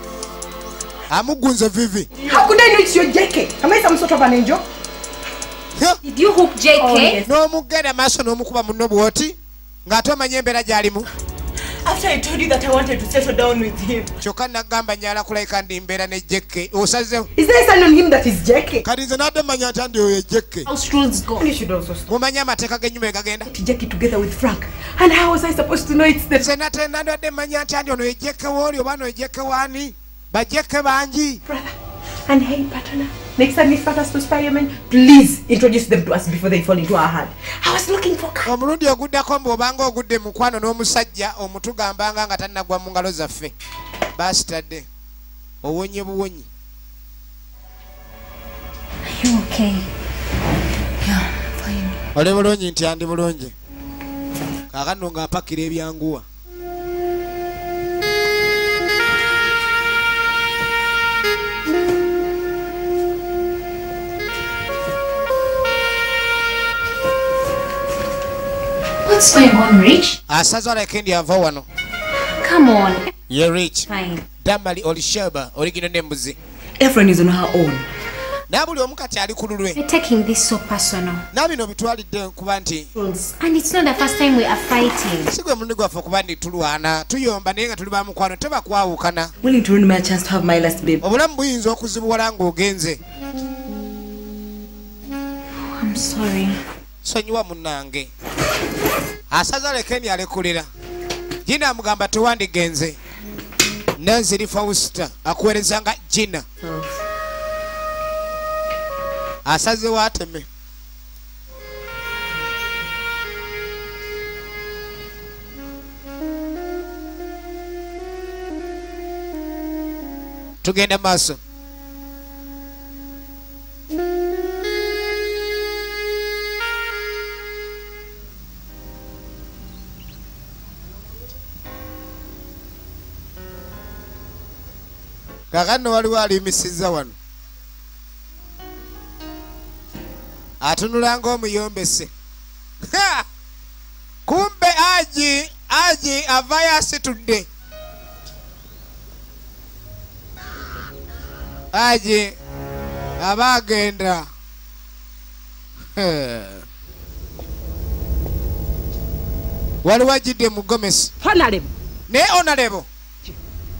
amugunze vivi. How could I know it's your JK? Am I some sort of an angel? Did you hook JK? Oh, n'omugenda maaso n'omukuba munno bw'oti ng'ate omanya embeera gy'alimu After I told you that I wanted to settle down with him. kyokka nagamba nyala kula ndi mbeera ne jeke. Usaze. Is there a sign on him that is Jeke? kati nze nadde manya nti andi oyo How House rules go. You should also stop. mumanyi amateeka g'ennyuma egagenda jeke together with Frank. And how was I supposed to know it's the nze nate de manya nti andi ono ye jekke wooli oba ono ye Jeke waani Brother. bangi And hey, partner, next time you find us to Spider-Man, please introduce them to us before they fall into our hand. I was looking for omulundi oguddako mbw'obanga ogudde mu mukwano n'omusajja omutugambanga nga tannagwa mu ngalo zaffe baasitadde owonye buwonyi Are you okay? Yeah, fine. oli bulungi nti andi bulungi kaakano nga mpakira ebyanguwa What's going on, Rich? asaza alakendi ava wano Come on. ye rich Fine. damali oli sheba oligino n'embuzi Efren is on her own. naabuli omu kati ali ku lulwe naabino bitwalidde kuba nti And it's not the first time we are fighting. si gwe mulundi gwaffe okuba ndi tulwana tuyomba naye nga tuli bamukwano teba kwawukana Willing to ruin my chance to have my last baby. obulamu buyinza okuzibuwala ng'ogenze I'm sorry. Sonyiwa munnange asaza lekeni alekulira. Jina amugamba tewandigenze nanziri fausita akuweerezanga jina. Asazewo ateme tugenda maaso kakano waliwo alimisizza wano. Atunula ng'omuyombese kumbe aji aji avayo asitudde aji aba agenda waliwo ajidde mu gomesi honalebo naye onalebo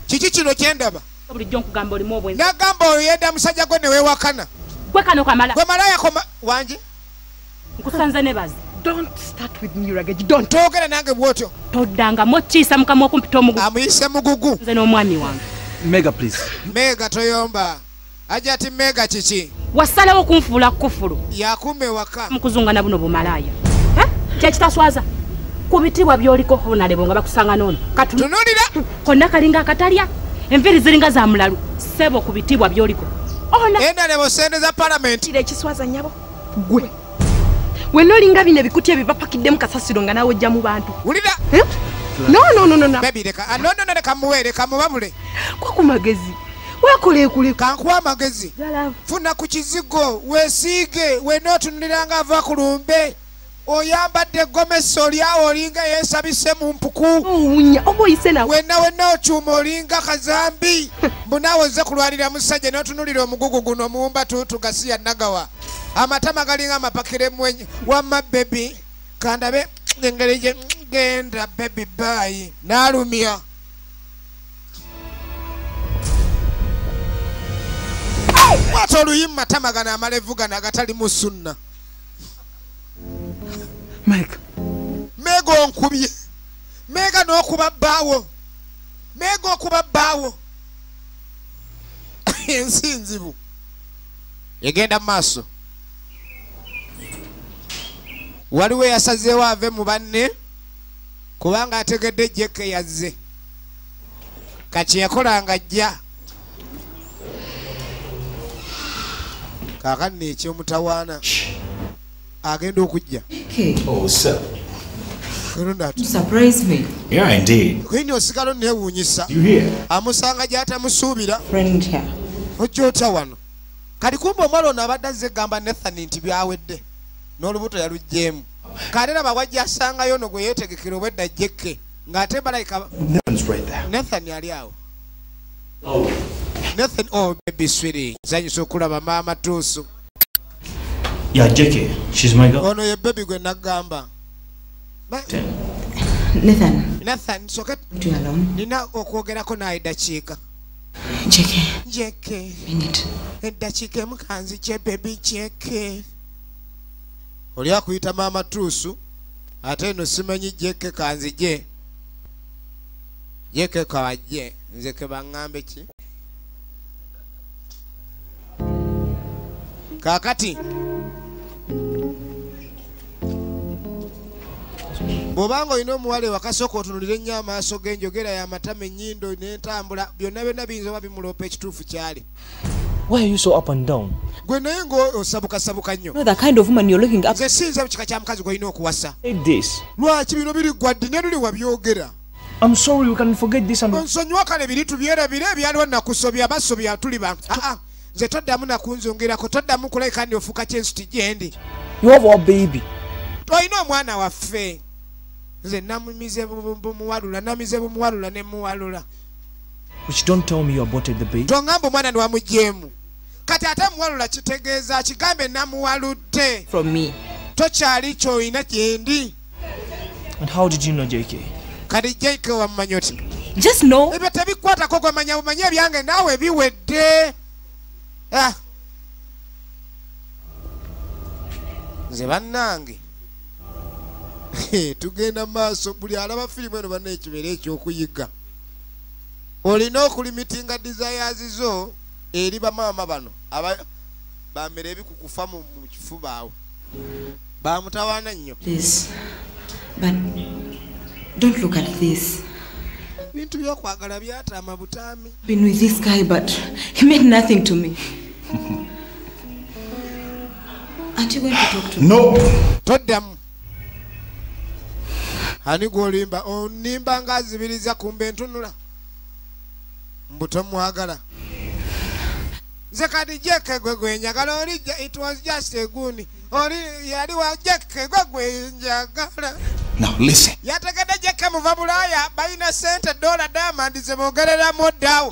kiki kino kyendaba bulijjo nkugamba olimu obwenzi nagamba oyo yedda musajja gwe newewakana gwe kano kamala. Gwe malayakoma wanje nkusanze nebazi don't start with me ragage don't. Toogera nange bwotyo. Toddangamu okiisa mukama okumpita omugu amuyise mugugu. Nze n'omwami wange. Mega please. Meega toyomba. Ajja ati meega kiki? Wasalawo okunfuula kufulu. Yakuuma ewaka mukuzungana buno bumalaaya. Eh? kyekitaswaza ku bitiibwa byoliko honalebo nga bakusanga noono tunulira. Konna kalinga akatalya enviiri ziringa za mulalu sebo ku bitiibwa byoliko. Enalebo sente za palamenti ekiswaza nyabo? Gwe. Wenna olinga bino ebikuti ebyo bapakiddemu kasasiro nga nawe ojja mu bantu. Wulira. Nononono oyambadde gomesi oliawo olinga yeesabise mu mpuku. Wenna wenna okyuma olinga kazambi. Mbunaawe ozze kulwalira musajja n'otunulira omugugu guno muwumba tutugasiya nagawa amatama galinga amapakire mwenye. Wamma bebi kandabe engeri gye genda bebi bayi n'alumya wata oluyima matama gano amalevu gano agatali mu sunna mike. Meega onkubye. Meega n'okuba bbaawo. Meega okuba bbaawo. Ensinzibu. Egenda mu maaso. Waliwo eyasazeewo ave mu banne kubanga ategedde jeke yazze. Kaki yakolanga ajja kaakano ekyomutawaana agenda okujja. Oh, what's up? Surprise me. Yeah, indeed. kwini osigala neewuunyisa amusanga gy'atamusuubira Friend here. ojja otya wano. Kati kumba omwala ono abadde azze egamba nethani nti byawedde. N'olubuto yalugjeemu kale raba wajja asangayo ono gwe yeetegekera obwedda jekke ng'ate balayika Nathan's right there. nathan ali awo. Nathan oh baby sweetie. Zanyusa okulaba maama tuusu Yeah, Jackie. She's my girl. ono ye bebi gwe naggamba Nathan, nathan soke you alone? nina okwogerako naye eddakiika Jackie, jeke minute. eddakiika emu kanzije bebi jeke oli akuyita maama tuusu ate eno simanyi jeke kanzije jeke kawajje nze ke baŋŋambe ki kaakati bw'obanga olina omuwala ewakasooka otunulira ennyo amaaso g'enjogera y'amatama ennyindo n'entambula byonna byonna biyinza oba bimuloopa ekituufu kyali Why are you so up and down? gwe naye ng'osabukasabuka nnyo No, the kind of woman you're looking up. nze sinza kika kya mukazi gw'olina okuwasa this. lwaki bino biri gwaddi ne luli wabyogera I'm sorry, we can forget this and. onsonyiwa kale biri tubyerabire ebyaliwo nakusobya basobya tuli bantu aa nze toddamu nakunzungirako toddamu kulabika ndi ofuuka kyensuti gyendi You have our baby. olina omwana waffe nze namumize bu- bumuwalula namize bumuwalula ne muwalula Which don't tell me you aborted the baby. tongamba omwana niwamugyemu kati ate muwalula kitegeeza kigambe namuwaludde From me. tokyali kyoyina gyendi And how did you know, JK? kati jeke wamumanya oti Just know. ebyo tebikwatako gwemanya bumanye ebyange naawe biwedde Ah. nze bannange tugenda mu maaso buli alaba firimu eno banna ekibeera ekyokuyiga olina okulimitinga desires zo eri bamaama bano aba- bamera ebikukufa mu kifuba awo bamutawaana nnyo Please. But don't look at this. bintu byokwagala byataama butaami Been with this guy, but he meant nothing to me. Aren't you going to talk to No. toddamu ani gwolimba onimba ngaazibiriza kumbe ntunula mbu tomwagala nze kati jeke gwe gwenyagala olijja it was just a guni oli yali wa jekke gwe gwenjagala yategedde jekke muva bulaaya balina sente dola diamond ze boogereramu ddawo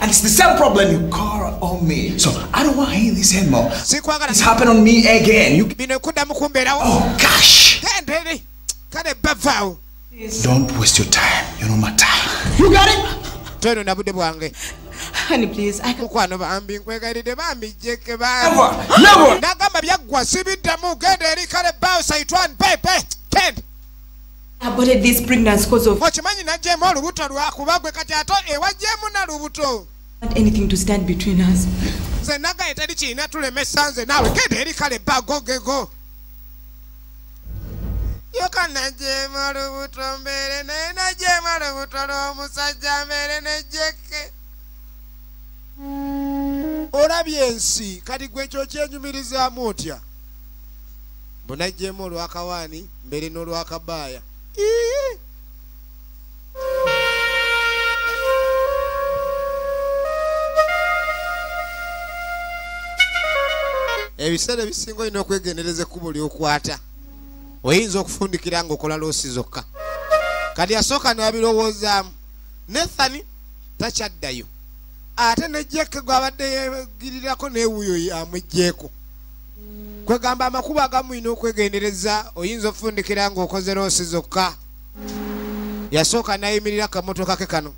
And it's the same problem you call on me. So I don't want to hear this anymore. It's happened on me again. You Oh gosh. Genda don't waste your time. You know my time. You got it? tono nabude bwange Honey, please. I mukwano bambi nkwegalidde bambi jekke Never, never. nagamba byaggwa sibiddamu genda eri kale bawo saitwan pepe of okimanyi najjeemu olubuto lwakuba gwe kati ate ewajjeemu na lubuto not anything to stand between us. nze nagaye teri kiina tulemesa nze naawe genda eri kale bagogego yoka najjeemu olubuto mbeere naye najjeemu olubuto lw'omusajja mbeere nejjekke olabye ensi kati gwe ekyo kyenyumirizaamu otya? Bunajjeemu olwakawaani mbeere n'olwakabaaya. Ebiseera ebisinga olina okwegendereza ekkubo lyokwata oyinza okufundikira ngaokola loosi zokka. Kati yasooka n'abirowoozaamu nethani takyaddayo. Ate ne jeke gwabadde yegirirako neewuyo amwejjeeko kwegamba amakubo agamu olina okwegendereza oyinza okufundikira ngaokoze loosi zokka. Yasooka nayimirira akamotoka ke kano.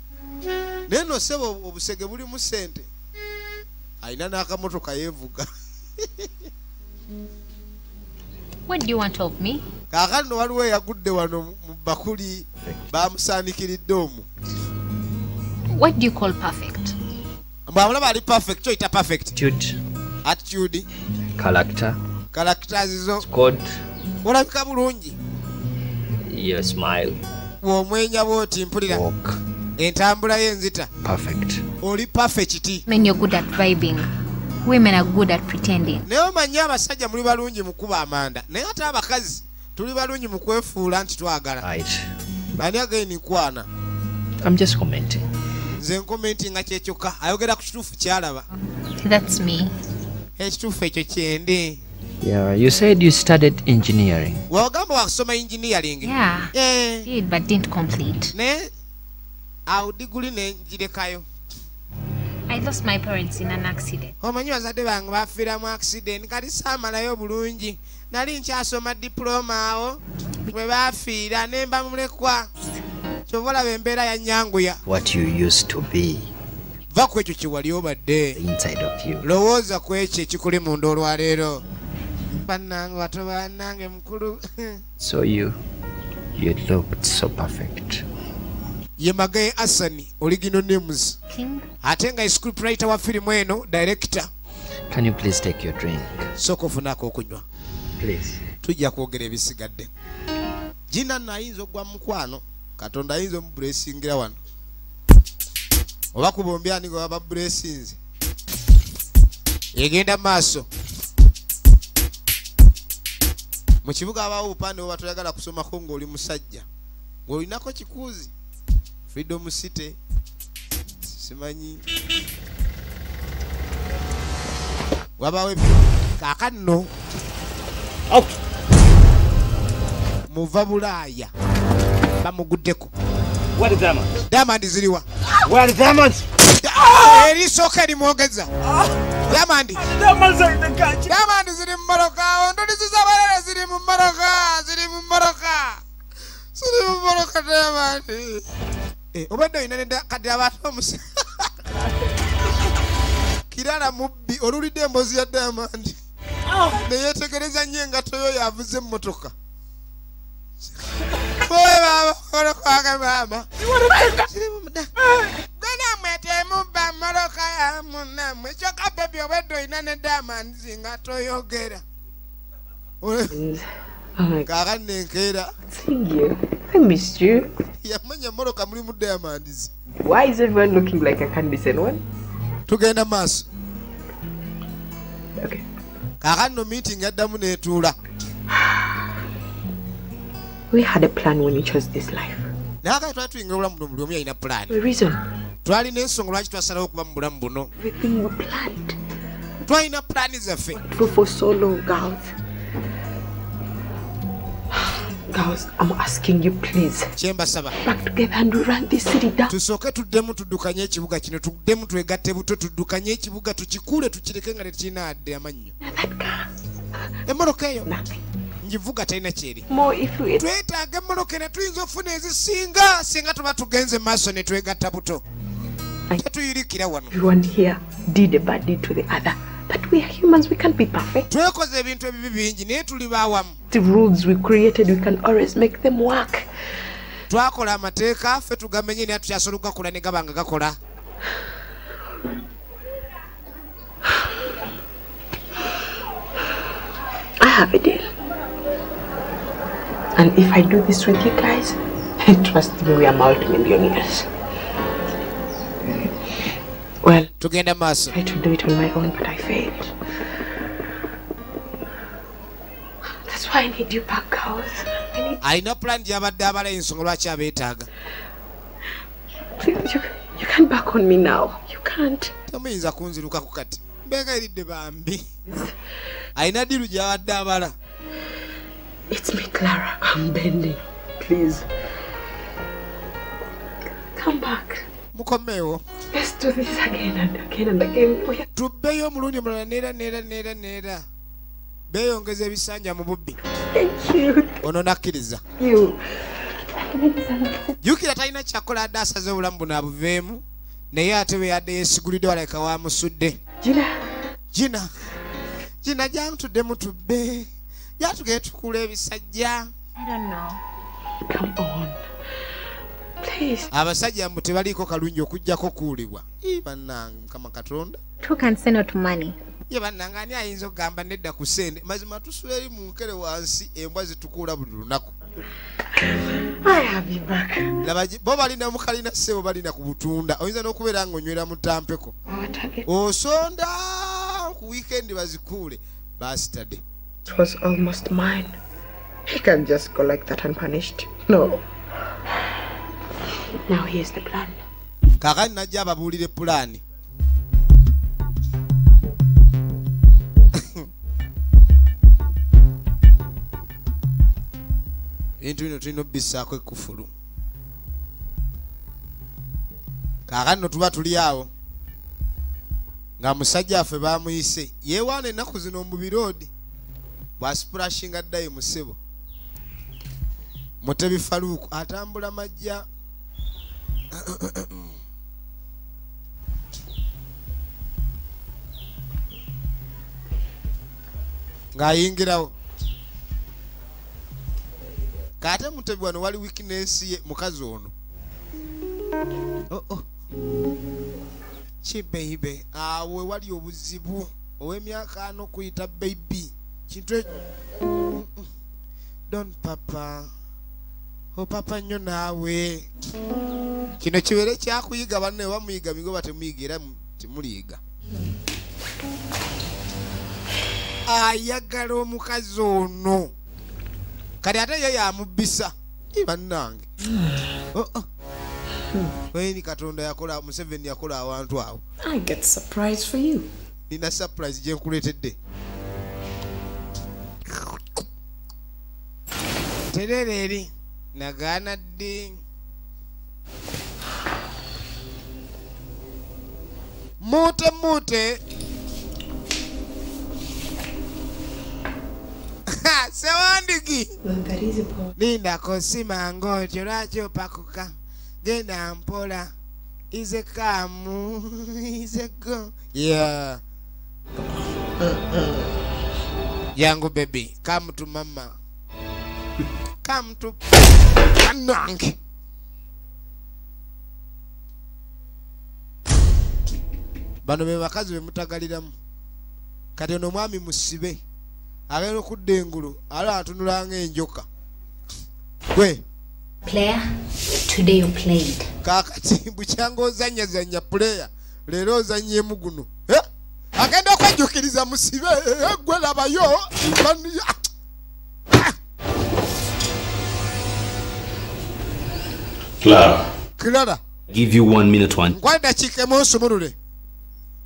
Naye no seba obusege bulimu sente alina n'akamotoka yeevuga What do you want of me? kaakano no waliwo eyagudde wano mu bakuli bamusanikiridde omu. What do you call perfect? mbwamulaba ali perfect kyoyita perfect? Attitude, attitude. Character, characters zo. Code, olabika bulungi. Your smile, bw'omwenya bw'oti mpulira walk, entambula y'enzita. Perfect. oli perfect. Men, you're good at vibing. Women are good at pretending. naye omanyi abasajja muli balungi mu kuba amanda naye ate abakazi tuli balungi mu kwefuula nti twagala Right. ani againi kwana I'm just commenting. nze nkomenti nga kyekyokka ayogera ku kituufu kyalaba That's me. ekituufu ekyo kyendi Yeah, you said you studied engineering. wagamba wakusoma engineering Yeah. Eh. Did, but didn't complete. naye awo diguli nenjirekayo I lost my parents in an accident. omanyi bazadde bange bafiira mu accident. Kati saamalayo bulungi. Nali nkyasoma diploma awo. Bwe bafiira ne mba mulekwa kyova olaba embeera yanyanguya What you used to be. Va ku ekyo kyewali obadde. Inside of you. lowooza ku ekyo ekikuli munda olwaleero bannange bato bannange mukulu. So you, you looked so perfect. ye magaye asani original names. King? Ate nga scriptwriter wa firimu eno director. Can you please take your drink? sooka ofunako okunywa. Please. tujja kwogera ebisigadde. Gina nno ayinza okugwa mu mukwano katonda ayinza omubulesingira wano. Oba ku bombi ani gwe baba bulesinze? Egenda maaso. Mu kibuga abawo obupande bwe batoyagala kusomako ng'oli musajja ng'olinako kikuuzi? Freedom city simanyi. Wabawo kaakano muva bulaaya. Bamuguddeko. Diamond? Ziriwa are in the car. diamond? Ziri mu mmotoka. Ondolisiza balere ziri mu mmotoka ziri mu mmotoka. Ziri mu mmotoka diamond. Eh, obadde olina ne da- kati abantu omusa kirala mubbi olulidde emboozi ya diamond. Neyetegereza nnyo engato yo yavuze emmotoka. Owebabakolokwaga maama. Gwenamwe temubba mmoloka ya munamwe kyokka bebi obedde olina ne diamond zinga toyogera kaka nenkeera. I missed you. yamanya emmoloka mulimu diamonds Why is everyone looking like I can't be sent one? tugenda maaso. Kaka nno meeting yaddamu We had a plan when we chose this life. naye akati twali tuyingira obulamu buno buli omu yalina A pulaani twalina ensonga lwaki twasalawo okuba mu bulamu buno? We twalina pulaani zaffe girls. I'm asking you, please. kyembasaba Back together and run this city down. tusooke tuddemu tuddukanye ekibuga kino tuddemu twegatte buto tuddukanye ekibuga tukikuule tukireke nga tekirina adde amannyo emmoloka eyo ngivuga talina kyeri twetaaga emmoloka eno tuyinza okufuna ezisinga singa tuba tugenze mu maaso ne twegatta buto tetuyirikira wano everyone here did a bad deed to the other. But we are humans, we can't be perfect. twekoze ebintu ebibi bingi naye tuli baawamu The rules we created, we can always make them work. twakola amateeka ffe tugamenye naye tukyasobola okugakola ne gaba nga gakola I have a deal. And if I do this with you guys, trust me, we are multimillionaires. Well, tugenda maaso I tried to do it on my own, but I failed. That's why I need you back, girls. Alina pulaani gy'abadde abala ensonga lwaki abeetaaga you, can't back on me now. You can't. temuyinza kunzirukako kati mbenga eridde bambi alina diru gy'abadde abala It's me, Clara. I'm bending. Please. Come back. Mukomeewo tubbeyo omulundi omulala neera neera neera neera beeyongeza ebisanja mu bubbi. Ono nakkiriza. You. jjukira talina kyakola adde asaze obulamu buno abuveemu naye ate bwe yadde yeesigulidde walabika wamusudde Gina. gina gina jantuddemu tubbe. Jatugende tukuula ebisajja. I don't know. Come on. Abasajja mbu tebaliiko kalungi okugjako kuulibwa bannange mukama katonda Who can send out money? ye bannange ani ayinza okugamba nedda ku sente mazima tusula eri mu nkere wansi embwa zitukuula buli lunaku laba bo balina mukalina ssebo balina ku butunda oyinza n'okubeera nga onywera mu tampeko What again? osonda ku wiikendi bazikuule basitade It was almost mine. He can't just go like that unpunished. No. Now here's the plan. kaakati najja ababuulire pulaani. Ebintu bino tulina obissaako ekkufulu. Kaakati no tuba tuli awo nga musajja affe bamuyise yeewaana ennaku zino mu biroodi bwasipurashinga ddayo mu ssebo. Mutebi faluuku atambula majja ng'ayingirawo kaate mutebi wano wali wikinesi ye mukazi ono Oh, oh. ki beibe awe wali obuzibu ow'emyaka ano kuyita beibi kintu e- Mm, mm. don papa o papa nnyo naawe kino kibeere kyakuyiga banne bamuyiga migoba temuyiga era mu- temuliyiga? Ayagala omukazi ono. Kati ate ye yamubbisa. Bannange. Oh, oh. weni katonda yakola museveni yakola awantu awo. Nina surprise gyenkuleetedde terera eri nagaana ddi muute muute sewandigi That is a point. lindako simanga otyo lwaki opakuka genda mpola ize kamu ize go yeah. yangu baby come to mama come to nange bano be bakazi be mutagaliramu. Kati ono omwami musibe agenda okudda engulu ala atunula ng'enjoka gwe. Kakati bukyanga ozanyazanya puleya leero ozanyemu guno agenda okwejjukiriza musibe. Gwe labayo Clara, kirala give you one minute one. nkwali dakiika emu onsumulule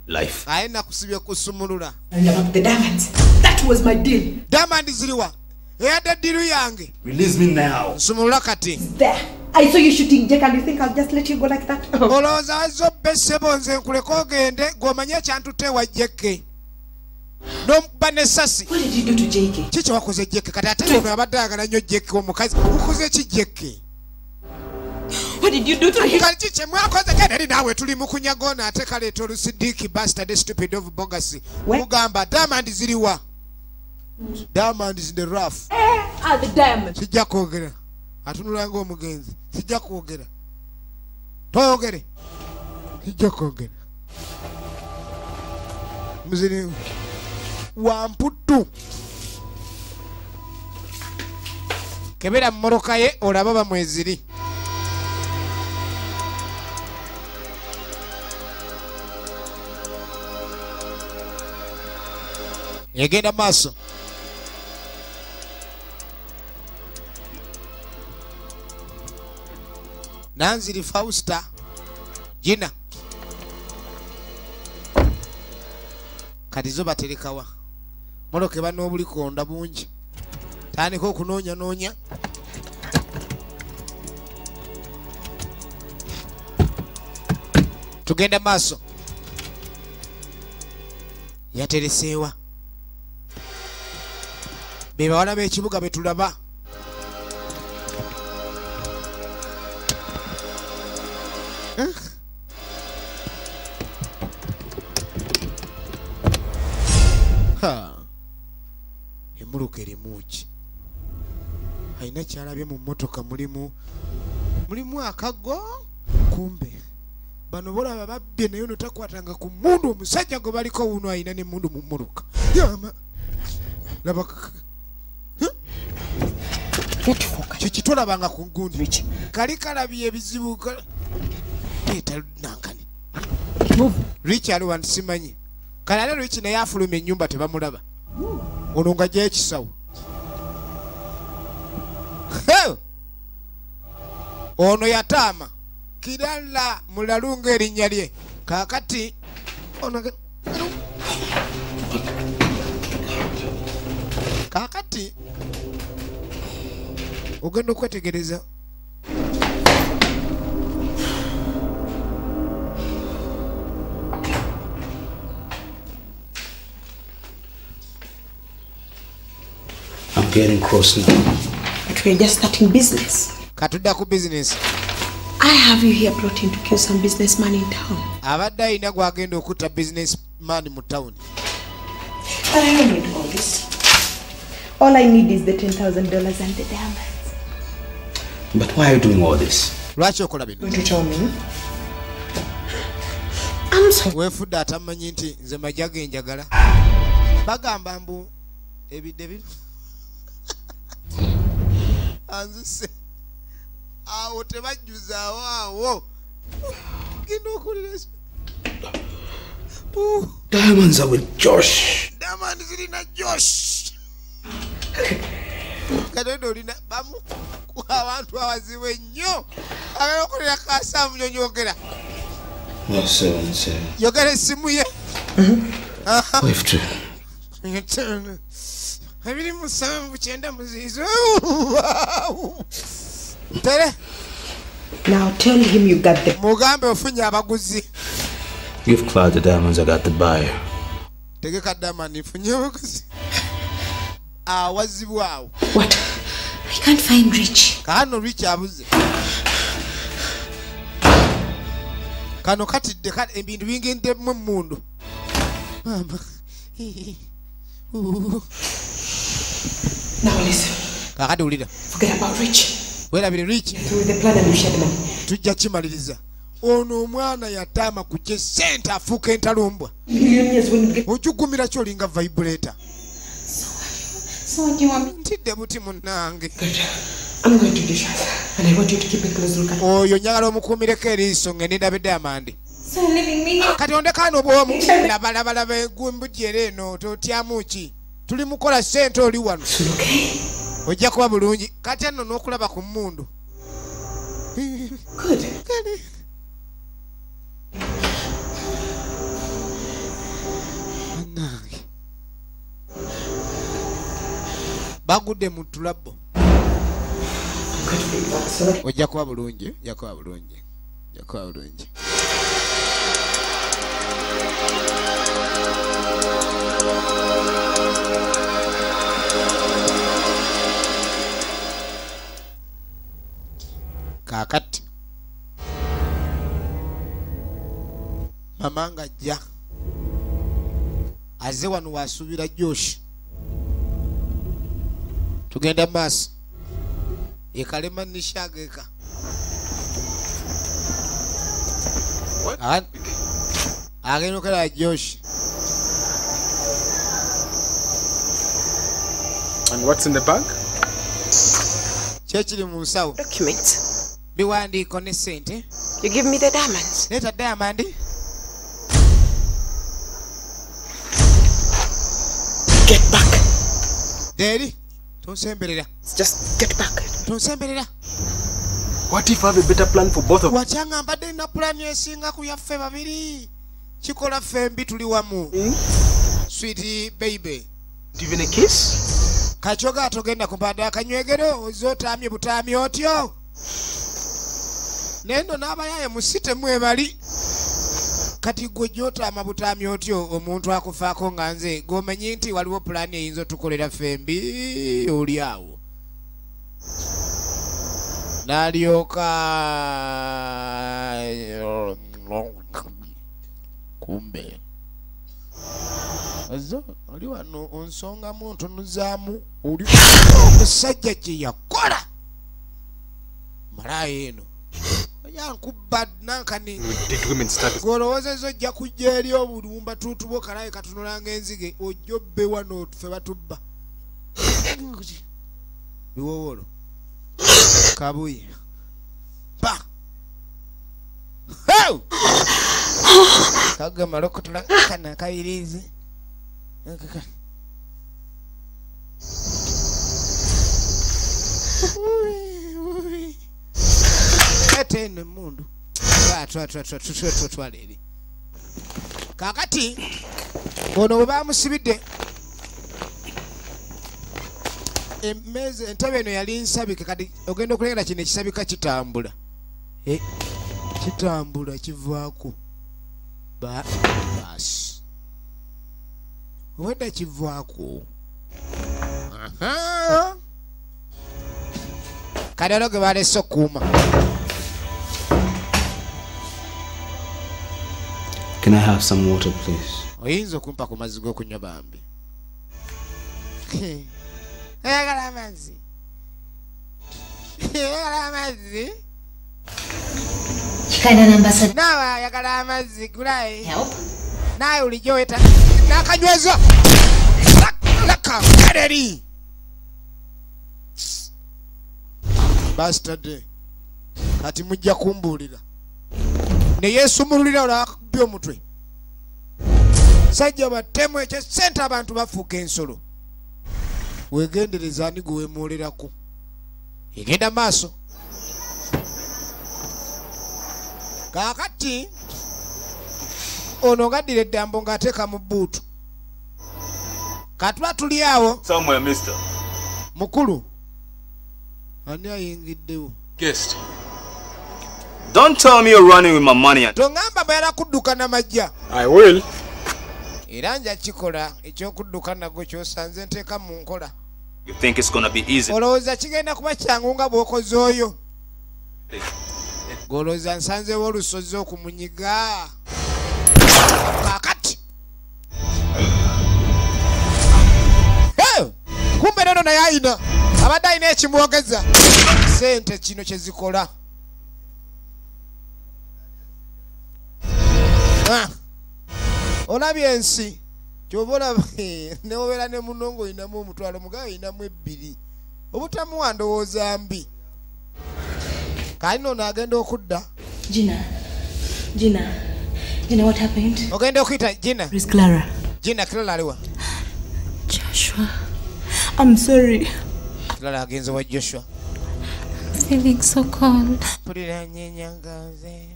Life. aye nakusibye kusumulula And about the diamonds. That was my deal. diamond ziriwa eyadde ddiru yange Release me now. nsumulula kati There. I saw you shooting Jack and you think I'll just let you go like that? olowooza wazza obba essebo nze nkuleka ogende ng'omanye ekyantutta ewa jekke n'omukuba n'essasi ki kyewakoze jekke kati ate ono abadde ayagala nnyo jekke omukazi ukoze ki jekke kali ki kyemwakoze genda eri naawe tuli mu kunyaga ono ate kaleeta olusidiiki bastard stupid of bogas mugamba diamond ziriwa diamond is the rough. Ah, the diamonds. sijja kwogera. Atunula ng'omugenzi. Sijja kwogera. Toyogere sijja kwogera. Muziri wamputtu kebera mu mmotoka ye olaba bamweziri egenda maaso. Nanziri fausta gina. Kati zo baterekawa moloke bana obulikonda bungi. Tandika okunoonyanoonya tugenda maaso. Yatereseewa be bawala b'ekibuga be tulaba. Ha. emuluka erimuki alina kyalabye mu mmotoka mulimu mulimu akago kumbe. Bano bolaba babbye naye ono takwatanga ku mundu omusajja gwe baliko wuno alina nemundu mu mmuluka yama laba? Kiki tolabanga ku ngundi kali kalabye ebizibu leeta nankani rich ali wanti simanyi. Kale ate rich naye afulumya ennyumba tebamulaba. Ono nga gyekisawo ono yataama. Kirala mulalu ng'erinnya lye. Ge- kaakati ogenda okwetegereza I'm getting cross now. But we're just starting business. katudda ku bizinesi I have you here plotting to kill some businessman in town. abadde alina gwagenda okutta businessman mu tawuni But I don't need all this. All I need is the $10,000 and the diamonds. But why are you doing all this? lwaki okola bino Going to tell me? weefudde atamanyi nti nze majja genjagala bagamba mbu ebidde bino anzise awo tebajjuzaawo awo genda okulira Diamonds are with Josh. diamond zirina josh katendo olina bamu abantu abazibu ennyo agala kasaamu nyonyogera Oh, seven, seven. yogera essimu ye. Etaano ebiri musanvu kyenda muziizo tere. Now tell him you got the. mugambe ofunye abaguzi. Give Cloud the diamonds, I got the buyer. tegeka damani nfunye abaguzi. Awazibwa awo I can't find Rich. kaano rich abuze kano katidde ka- ebintu bingendemu emundu mama Now listen. kakati wulira Forget about Rich. werabire rich Through the plan and you share the money. tujja kimaliriza ono omwana yataama ku kye sente afuuka entalumbwa ojugumira kyolinga vibrator So what do you want me ntidde buti munnange. I'm going to dishwasher and I want you to keep a close look at oyo njagala omukuumireko eriiso me. Here? kati ondekaano bwomu. Labalabalaba egumbugi era eno totyamu ki? Tuli mukola sente oli wano. Ojja kuba bulungi. Kati eno n'okulaba ku mmundu bagudde mu tulabo ojja kuba bulungi ojja kuba bulungi ojja kuba bulungi. Kaakati. Mama nga ajja. Aze wano wasuubira joshi tugenda maaso ekalema nishageka agenda okulaba joshi And what's in the bag? kyekiri mu nsawo Documents. biwandiiko ne sente You give me the diamonds. leeta diamond Get back. deeri tonsemberera Just get back. tonsemberera What if I have a better plan for both of us? wakyanga mbadde nina pulani esinga ku yaffe babiri. Kikola fembi tuli wamu. Switi baby. Even a kiss? kachoga togenda kumpanda akanywegero ozotamye butamye otyo. Nendo n'abayaye musite mwebali kati gwe gyotama butamye otyo omuntu akufaako nga nze gomanyi nti waliwo pulani eyinza otukolera fembi oli awo. N'alyoka kumbe. Ozo oli wano onsongamu ontunuzaamu oli omusajja gye yakola. Malaya eno yankubba nankani start? gw'olowoozezza ojja kujja eri obulumba tutubo kalaye katunulanga enzige ojja obbe wano ffe batubba biwowolo kabuye pa Heu! kagamba lokotula kana akabirizi. Ui, ui. Ate eno emundu twala eri. Kakati ono bwe bamusibidde emmeeza entebe eno yali nsabike kati ogenda okulengera kino ekisabika kitambula. Eh, kitambula kivaako. Ba- basi wedda kivaako. Kadalo ge balese okuuma Can I have some water, please? oyinza okumpa ku mazzi g'okunywa bambi. Oyagala amazzi oyagala amazzi Chikana na ambassador. naawe ayagala amazzi gulaye naawe bulijjo weta nakanyweza laka kaderi bastade kati mujja kumbuulira. Ne yeesumululira olwakubya omutwe. Sajja battemu ekyo sente abantu bafuuka ensolo. Wegendereza ani gwe weemuolerako egenda maaso. Kaakati ono ngaddira eddambo ng'ateeka mu bbuutu. Katula tuli awo. Mukulu ani ayingiddewo? Guest. Don't tell me you're running with my money. And toŋŋamba bayala kuddukana majja I will. era nja kikola ekyokudduka nagwe kyosanze nteeka mu nkola. You think it's gonna be easy? olowooza kigenda kuba kyangu nga bw'okoze oyo? Golowooza nsanzeewo olusozi okumunyiga kaakati! Eh, kumbe nono naye ayina. Abadde ayina ekimwogeza sente kino kyezikola Ah, olabye ensi kyoba olaba newobeera ne muno ng'olinamu omutwalo mugabe olinamu ebbiri obutamuwa ndowooza mbi kaali noono agenda okudda Gina. Gina. Gina, what happened? ogenda okuyita gina Clara? gina kirala aliwa Joshua. I'm sorry. kirala agenze wa joshua Feeling so cold. mpulira nyenyangaze.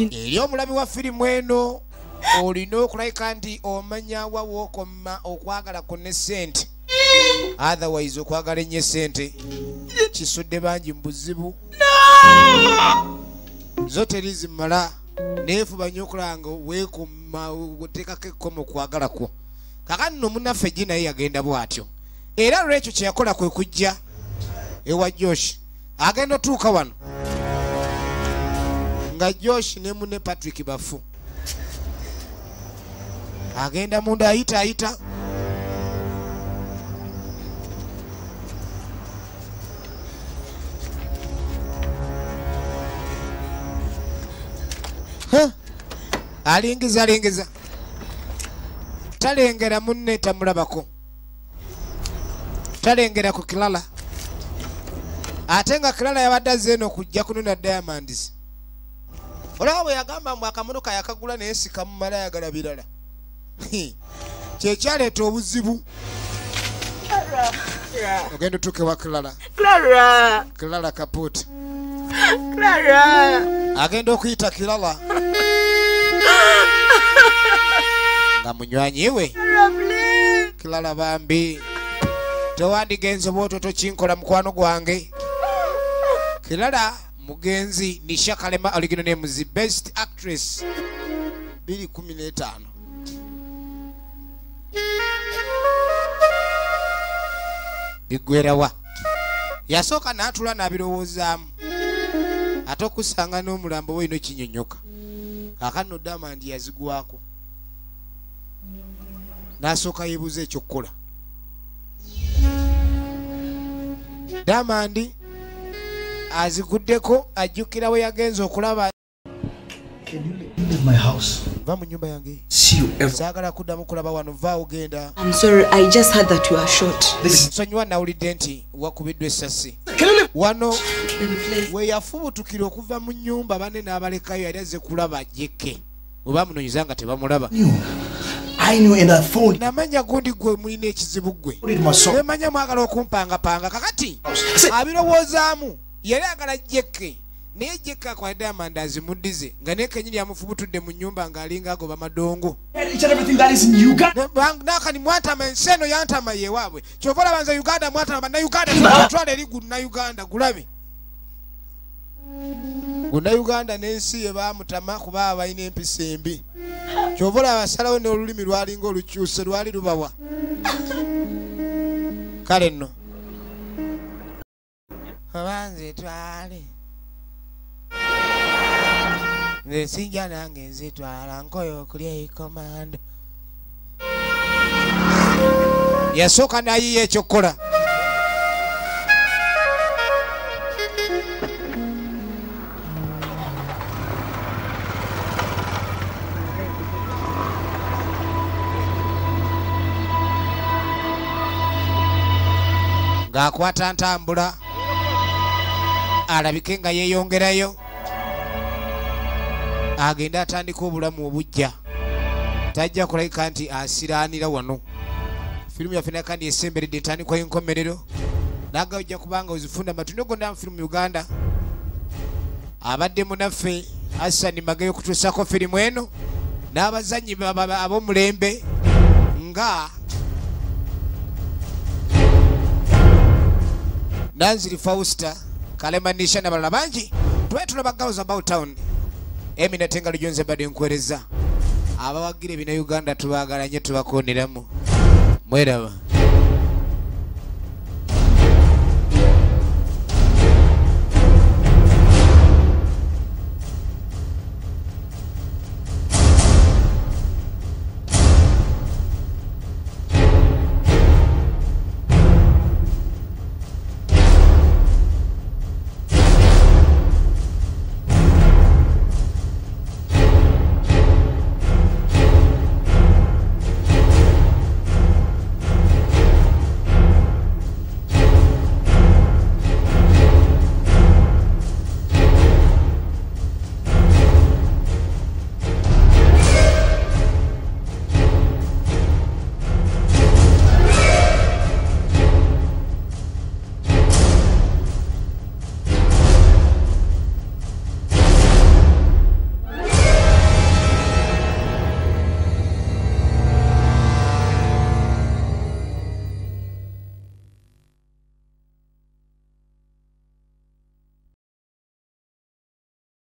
Eri omulabi wa firimu eno olina okulabika nti omanya wa wookoma okwagala ku ne sente otherwise okwagala ennyo sente kisudde bangi mu buzibu. Zo teri zimala neefuba nnyo okulaba nga weekuma oteekako ekkomo kwagala kwo. Kakati nno munnaffe egi naye yagenda bw'atyo. Era lwekyo kye yakola kwe kujja ewa josh agenda otuuka wano nga josh ne munne patrick bafu. Agenda munda ayita ayita alingiza alingiza. Talengera munne tamulabako. Talengera ku kilala ate nga kilala yabadde azze eno okujja kunona diamonds olaba bwe yagamba mbu akamotoka yakagula naye sikamumala ayagala birala. Kyekyaleeta obuzibu. Ogenda otuuke wa Clara! kilala kaput Clara! agenda okuyita kilala nga munywanyi we. Kilala bambi. Tewandigenze bwoto tokinkola mukwano gwange. Kilala mugenzi nisha kalema original name the best actress. 215 bigwerawa. Yasooka n'atula n'abirowoozaamu ate okusanga n'omulambo we ino kinyonyoka kaakano damandi yazigwako. N'asooka yeebuuza ekyokukola. Damandi aziguddeko ajjukira we yagenza okulaba. Leave my house. va mu nyumba yange. See you ever. saagala kuddamu kulaba wano va ogenda. I'm sorry, I just heard that you are short. nsonyiwa nawulidde nti wakubiddwa essasi. Wano we yafubutukira okuva mu nyumba banne n'abalekayo yali azze kulaba jeke bwe bamunonyeza nga tebamulaba. Namanya gundi gwe mulina ekizibu gwe. Nemanya mwagala okumpangapanga kakati. Abirowoozaamu yali agala jeke naye jeke akwala diamond azimuddize nga naye kenyini yamufubutudde mu nyumba ng'alinga agoba madongo. Nakani mwatama ensi eno yantama yewaabwe kyova olaba nze uganda mwatama bannauganda tubatwala eri gunnauganda gulabe. Gunnauganda n'ensi ye bamutama kuba balina empisa embi. Kyova olaba basalawo n'olulimi lwalinga olukyuse lwali lubawa. Kale nno oba nze twale. Nze sijja nange nzitwala nkoyo okulya ekomando. Yasooka nayiya ekyokukola ng'akwata ntambula alabike nga yeeyongerayo agende atandika obulamu obujja tajja kulabika nti asiraanira wano. Firimu yaffe naye kandi esemberedde entandikwa y'enkomerero naga ojja kubanga ozifunda matundo gonna mu firimu uganda. Abadde munaffe asani magayo okutuusako firimu eno n'abazanyi ba- ba- ab'omulembe nga nanziri fausta kalemanisha n'abalala bangi twetula tulaba za about town. Eminatenga lujonze badde nkwereza abawagira ebina uganda tubaagala nnyo tubakooneramu